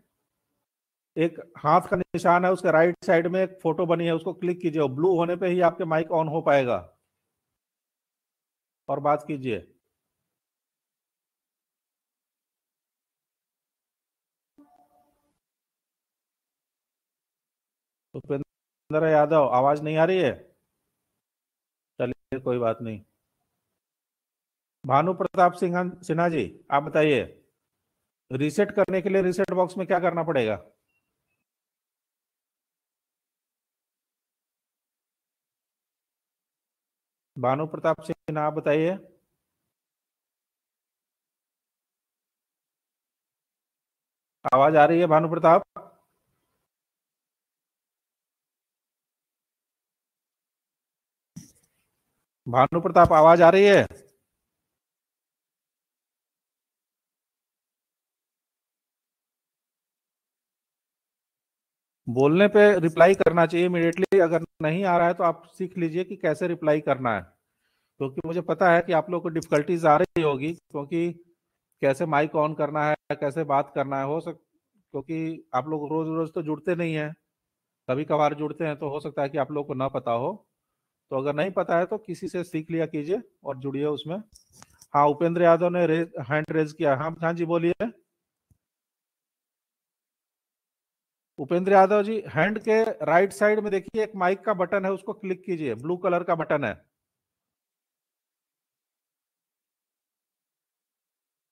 एक हाथ का निशान है, उसके राइट साइड में एक फ़ोटो बनी है, उसको क्लिक कीजिए ब्लू होने पे ही आपके माइक ऑन हो पाएगा। और बात कीजिए। उपेंद्र यादव, आवाज़ नहीं आ रही है? कोई बात नहीं। भानु प्रताप सिंह, सिन्हा जी, आप बताइए रीसेट करने के लिए रीसेट बॉक्स में क्या करना पड़ेगा? भानु प्रताप सिन्हा आप बताइए। आवाज़ आ रही है भानु प्रताप? भानु प्रताप आवाज़ आ रही है? बोलने पे रिप्लाई करना चाहिए इमिडिएटली अगर नहीं आ रहा है तो आप सीख लीजिए कि कैसे रिप्लाई करना है। क्योंकि तो मुझे पता है कि आप लोग को डिफिकल्टीज आ रही होगी, क्योंकि कैसे माइक ऑन करना है, कैसे बात करना है, हो सक, क्योंकि आप लोग रोज रोज तो जुड़ते नहीं है कभी कभार जुड़ते हैं तो हो सकता है कि आप लोग को ना पता हो। तो अगर नहीं पता है तो किसी से सीख लिया कीजिए और जुड़िए उसमें। हाँ उपेंद्र यादव ने रेज हैंड रेज किया। हाँ हाँ जी बोलिए। उपेंद्र यादव जी हैंड के राइट साइड में देखिए, एक माइक का बटन है, उसको क्लिक कीजिए। ब्लू कलर का बटन है।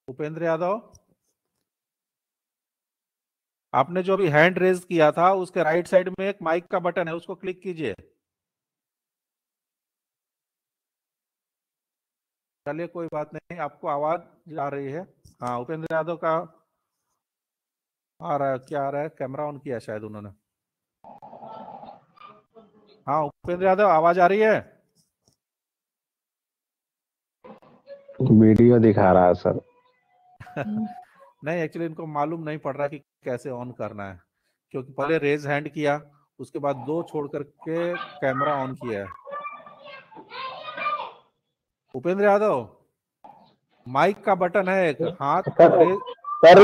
उपेंद्र यादव, आपने जो अभी हैंड रेज किया था, उसके राइट साइड में एक माइक का बटन है, उसको क्लिक कीजिए। चलिए कोई बात नहीं आपको आवाज़ आ रही है। हाँ उपेंद्र यादव का आ रहा है क्या आ रहा है? कैमरा ऑन किया शायद उन्होंने। हाँ उपेंद्र यादव आवाज़ आ रही है? वीडियो दिखा रहा है सर। <laughs> नहीं एक्चुअली इनको मालूम नहीं पड़ रहा कि कैसे ऑन करना है क्योंकि पहले रेज हैंड किया उसके बाद दो छोड़ करके कैमरा ऑन किया है। उपेंद्र यादव माइक का बटन है एक हाथ सर सर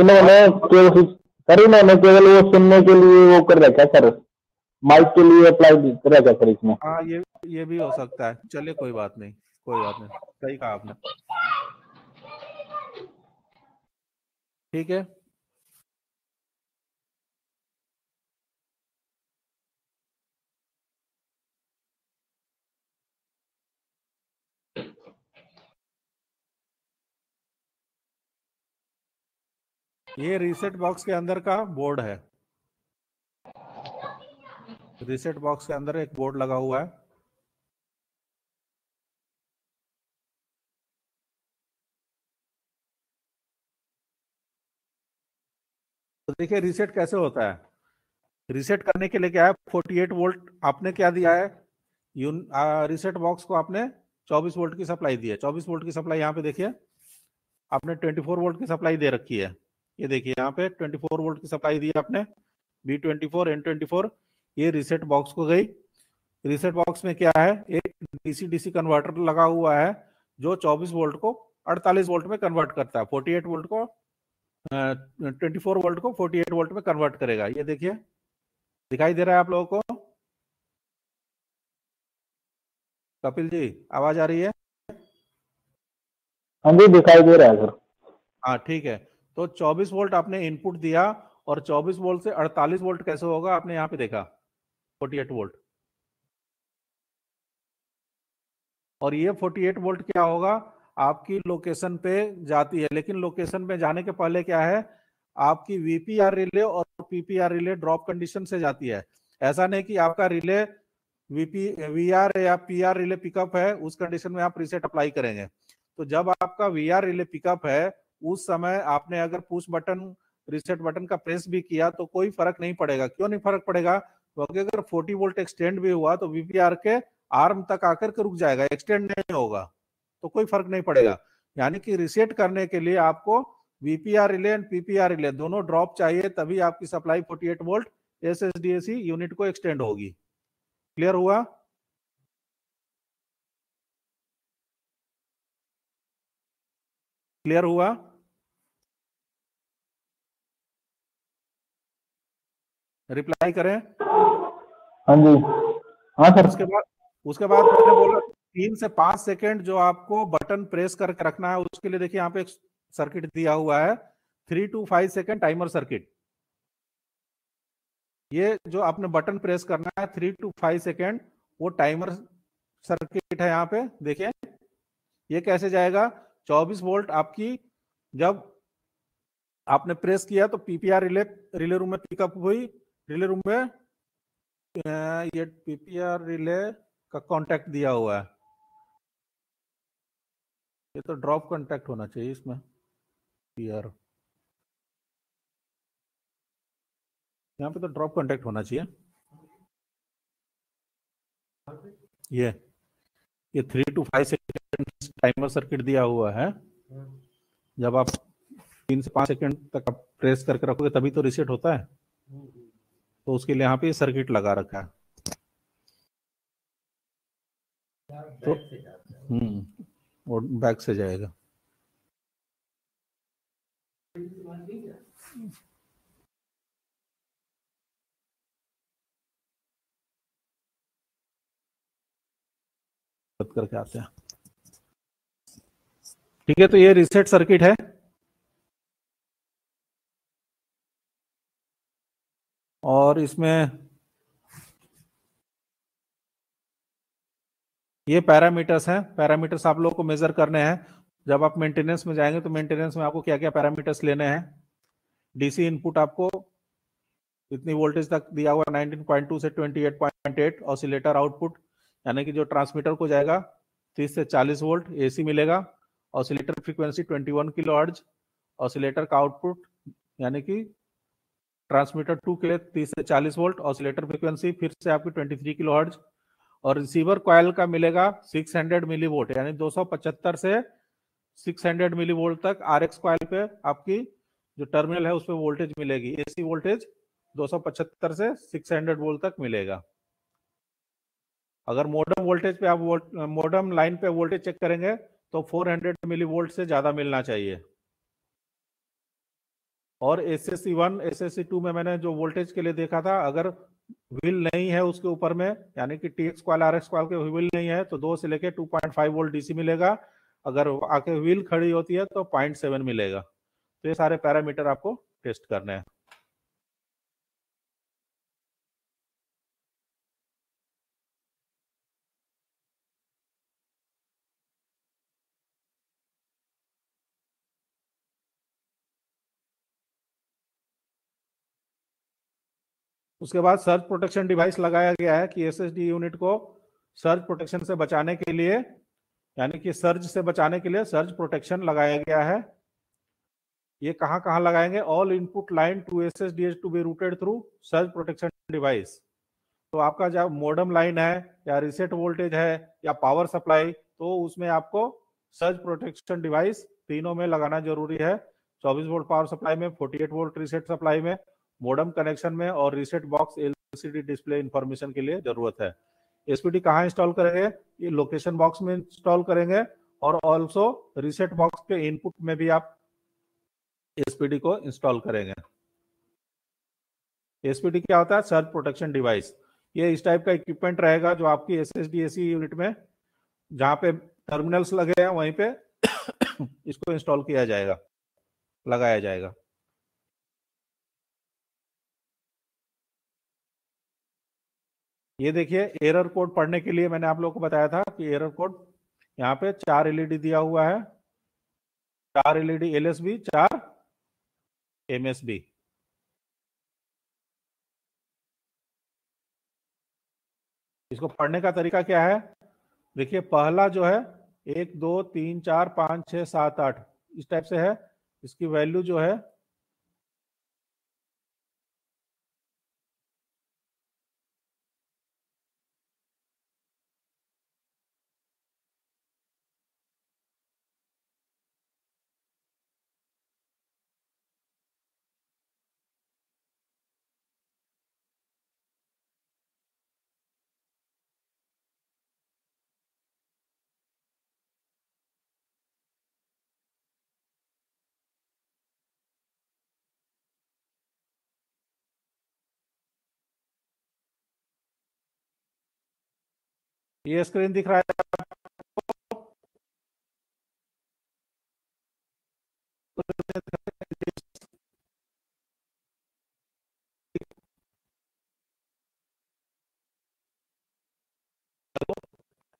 इन्होंने केवल सर इन्होंने केवल वो सुनने के लिए वो कर रखा है सर। माइक के लिए अप्लाई कर रखा है सर इसमें। हाँ ये ये भी हो सकता है। चलिए कोई बात नहीं कोई बात नहीं। सही कहा आपने। ठीक है। ये रीसेट बॉक्स के अंदर का बोर्ड है। रीसेट बॉक्स के अंदर एक बोर्ड लगा हुआ है। तो देखिए रीसेट कैसे होता है? रीसेट करने के लिए क्या है? 48 वोल्ट आपने क्या दिया है? यून रीसेट बॉक्स को आपने 24 वोल्ट की सप्लाई दी है। 24 वोल्ट की सप्लाई यहाँ पे देखिए, आपने 24 वोल्ट की सप्लाई दे रखी है। ये देखिए यहाँ पे 24 वोल्ट की सप्लाई दी आपने B twenty four N twenty four ये रिसेट बॉक्स को गई। रिसेट बॉक्स में क्या है? एक डीसी डीसी कन्वर्टर लगा हुआ है जो 24 वोल्ट को 48 वोल्ट में कन्वर्ट करता है। 48 वोल्ट को ट्वेंटी फोर वोल्ट को 48 वोल्ट में कन्वर्ट करेगा। ये देखिए दिखाई दे रहा है आप लोगों को? कपिल जी आवाज़ आ रही है? हाँ जी दिखाई दे रहा है सर। हाँ ठीक है। तो 24 वोल्ट आपने इनपुट दिया और 24 वोल्ट से 48 वोल्ट कैसे होगा आपने यहाँ पे देखा? 48 वोल्ट। और ये 48 वोल्ट क्या होगा? आपकी लोकेशन पे जाती है। लेकिन लोकेशन पे जाने के पहले क्या है? आपकी वीपीआर रिले और पीपीआर रिले ड्रॉप कंडीशन से जाती है। ऐसा नहीं कि आपका रिले वीपी वीआर या पीआर रिले पिकअप है, उस कंडीशन में आप रिसेट अप्लाई करेंगे। तो जब आपका वीआर रिले पिकअप है उस समय आपने अगर पुश बटन रिसेट बटन का प्रेस भी किया तो कोई फ़र्क नहीं पड़ेगा। क्यों नहीं फ़र्क पड़ेगा? क्योंकि अगर 40 वोल्ट एक्सटेंड भी हुआ तो वीपीआर के आर्म तक आकर के रुक जाएगा एक्सटेंड नहीं होगा तो कोई फ़र्क नहीं पड़ेगा। यानी कि रिसेट करने के लिए आपको VPR relay and PPR relay दोनों ड्रॉप चाहिए तभी आपकी supply 48 volt S S D AC unit को एक्सटेंड होगी। क्लियर हुआ? क्लियर हुआ? रिप्लाई करें। हाँ जी। हाँ सर। उसके बाद उसके बाद मैंने बोला तीन से पाँच सेकेंड जो आपको बटन प्रेस करके रखना है उसके लिए देखिए यहाँ पे एक सर्किट दिया हुआ है। Three two five second timer circuit. ये जो आपने बटन प्रेस करना है थ्री टू फाइव सेकेंड वो टाइमर सर्किट है यहाँ पे देखिए। ये कैसे जाएगा? 24 वोल्ट आपकी, जब आपने प्रेस किया तो पीपीआर रिले रिले रूम में पिकअप हुई। रिले रूम में ये पीपीआर रिले का कांटेक्ट दिया हुआ है। ये तो ड्रॉप कांटेक्ट होना चाहिए इसमें। पीआर यहाँ पे तो ड्रॉप कांटेक्ट होना चाहिए। ये ये three two five second timer circuit दिया हुआ है। जब आप तीन से पाँच सेकेंड तक आप प्रेस करके रखोगे, तभी तो रिसेट होता है। तो उसके लिए यहाँ पे सर्किट लगा रखा है। तो हम्म और बैक से जाएगा। करके आते हैं। ठीक है तो ये रिसेट सर्किट है। और इसमें ये पैरामीटर्स हैं। पैरामीटर्स आप लोगों को मेजर करने हैं। जब आप मेंटेनेंस में जाएँगे तो मेंटेनेंस में आपको क्या क्या पैरामीटर्स लेने हैं। डीसी इनपुट आपको इतनी वोल्टेज तक दिया हुआ 19.2 से 28.8 ऑसिलेटर आउटपुट यानी कि जो ट्रांसमीटर को जाएगा 30 से 40 वोल्ट एसी मिलेगा। Oscillator frequency 21 kilo hertz oscillator का आउटपुट यानी कि ट्रांसमीटर टू के लिए 30 से 40 वोल्ट ऑसिलेटर फ्रीक्वेंसी फिर से आपकी 23 किलो हर्ज और रिसीवर कॉयल का मिलेगा 600 मिली वोल्ट यानी 275 से 600 मिली वोल्ट तक आर एक्स कॉयल पे आपकी जो टर्मिनल है उस पर वोल्टेज मिलेगी एसी वोल्टेज 275 से 600 वोल्ट तक मिलेगा। अगर मॉडर्न वोल्टेज पे आप मॉडर्न लाइन पे वोल्टेज चेक करेंगे तो 400 मिली वोल्ट से ज़्यादा मिलना चाहिए। और S S C one S S C two में मैंने जो वोल्टेज के लिए देखा था, अगर व्हील नहीं है उसके ऊपर में, यानी कि T X coil R X coil के व्हील नहीं है तो दो से लेके 2.5 वोल्ट डीसी मिलेगा। अगर आके व्हील खड़ी होती है तो 0.7 मिलेगा। तो ये सारे पैरामीटर आपको टेस्ट करने हैं। उसके बाद सर्च प्रोटेक्शन डिवाइस लगाया गया है कि एसएसडी यूनिट को सर्च प्रोटेक्शन से बचाने के लिए, यानी कि सर्ज से बचाने के लिए सर्च प्रोटेक्शन लगाया गया है। ये कहाँ कहाँ लगाएँगे? All input line to S S D H to be routed through surge protection device. तो आपका जब मॉडर्म लाइन है, या रिसेट वोल्टेज है, या पावर सप्लाई तो उसमें आपको सर्च प्रोटेक्शन डिवाइस तीनों में लगाना ज़रूरी है। 24 वोल्ट पावर सप्लाई में 48 वोल्ट रिसेट सप्लाई में मोडम कनेक्शन में और reset box LCD display information के लिए ज़रूरत है। एसपीडी कहाँ इंस्टॉल करेंगे? ये लोकेशन बॉक्स में इंस्टॉल करेंगे और ऑल्सो रीसेट बॉक्स के इनपुट में भी आप एसपीडी को इंस्टॉल करेंगे। एसपीडी क्या होता है? सर्च प्रोटेक्शन डिवाइस ये इस टाइप का इक्विपमेंट रहेगा जो आपकी S S D AC unit में, जहाँ पे टर्मिनल्स लगे हैं, वहीं पे इसको इंस्टॉल किया जाएगा, लगाया जाएगा। ये देखिए एरर कोड पढ़ने के लिए मैंने आप लोगों को बताया था कि एरर कोड यहाँ पे चार एलईडी दिया हुआ है। चार एलईडी एलएसबी चार एमएसबी इसको पढ़ने का तरीका क्या है? देखिए, पहला जो है, एक, दो, तीन, चार, पाँच छः सात, आठ, इस टाइप से है। इसकी वैल्यू जो है ये स्क्रीन दिख रहा है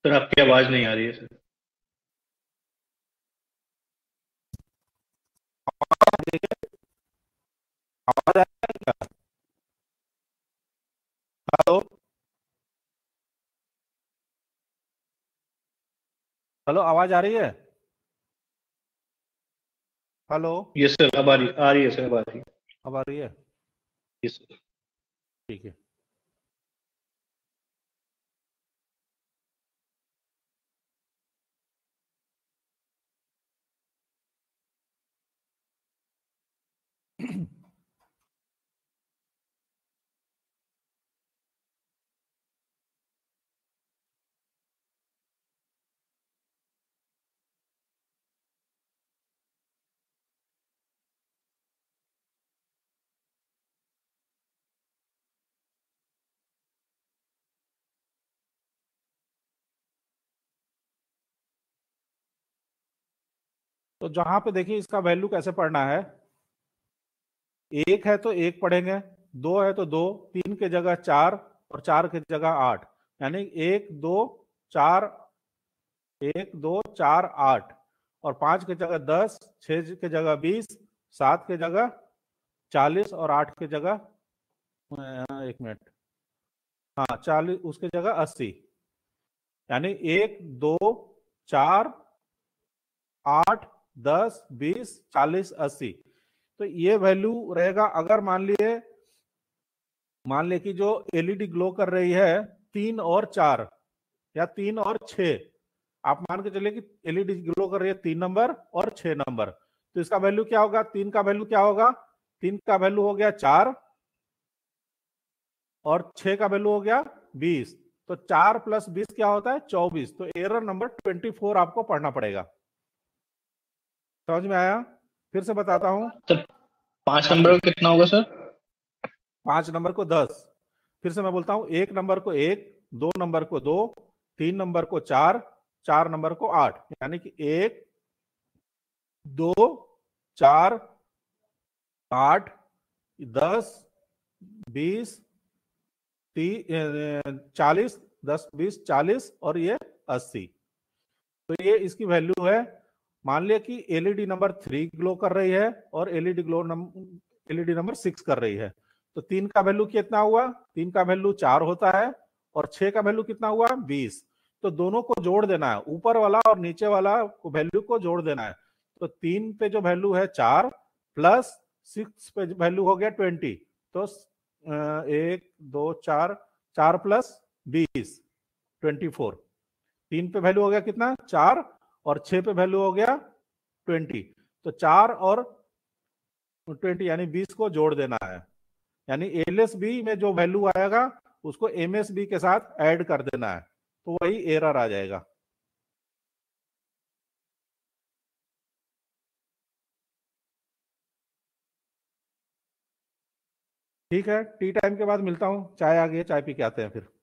सर आपकी आवाज़ नहीं आ रही है सर। आवाज़ आ रहा है क्या हेलो हेलो आवाज़ आ रही है? हेलो? यस सर अब आ रही आ रही है सर अब आ रही है। अब आ रही है? यस सर ठीक है। तो जहाँ पे देखिए इसका वैल्यू कैसे पढ़ना है? एक है तो एक पढ़ेंगे, दो है तो दो, तीन के जगह चार और चार के जगह आठ। यानी एक, दो, चार, एक, दो, चार, आठ। और पाँच के जगह दस छ के जगह बीस, सात के जगह चालीस और आठ के जगह एक मिनट। हाँ चालीस, उसके जगह अस्सी। यानी एक, दो, चार, आठ दस, बीस, चालीस, अस्सी। तो ये वैल्यू रहेगा, अगर मान लिए मान लिए कि जो एलईडी ग्लो कर रही है, तीन और चार या तीन और छ आप मान के चलिए कि एलईडी ग्लो कर रही है तीन नंबर और छह नंबर तो इसका वैल्यू क्या होगा? तीन का वैल्यू क्या होगा? तीन का वैल्यू हो गया चार और छह का वैल्यू हो गया बीस। तो चार प्लस बीस क्या होता है? चौबीस। तो एरर नंबर ट्वेंटी फोर आपको पढ़ना पड़ेगा। समझ में आया? फिर से बताता हूँ। सर पाँच नंबर का कितना होगा सर? पाँच नंबर को दस। फिर से मैं बोलता हूँ एक नंबर को एक दो नंबर को दो तीन नंबर को चार चार नंबर को आठ। यानी कि एक दो चार आठ दस बीस ती चालीस दस बीस चालीस और ये अस्सी। तो ये इसकी वैल्यू है मान लिया कि एलईडी नंबर थ्री ग्लो कर रही है और LED glow number LED number six कर रही है। तो तीन का वैल्यू कितना हुआ? तीन का वैल्यू चार होता है और छह का वैल्यू कितना हुआ? बीस। तो दोनों को जोड़ देना है। ऊपर वाला और नीचे वाला वैल्यू को जोड़ देना है। तो तीन पे जो वैल्यू है चार प्लस सिक्स पे वैल्यू हो गया ट्वेंटी तो एक, दो, चार चार प्लस बीस ट्वेंटी फोर तीन पे वैल्यू हो गया कितना? चार। और छह पे वैल्यू हो गया ट्वेंटी तो चार और ट्वेंटी यानी बीस को जोड़ देना है। यानी एल एस बी में जो वैल्यू आएगा, उसको एम बी के साथ ऐड कर देना है। तो वही एरर आ जाएगा। ठीक है टी टाइम के बाद मिलता हूँ। चाय आ गई है, चाय पी के आते हैं फिर।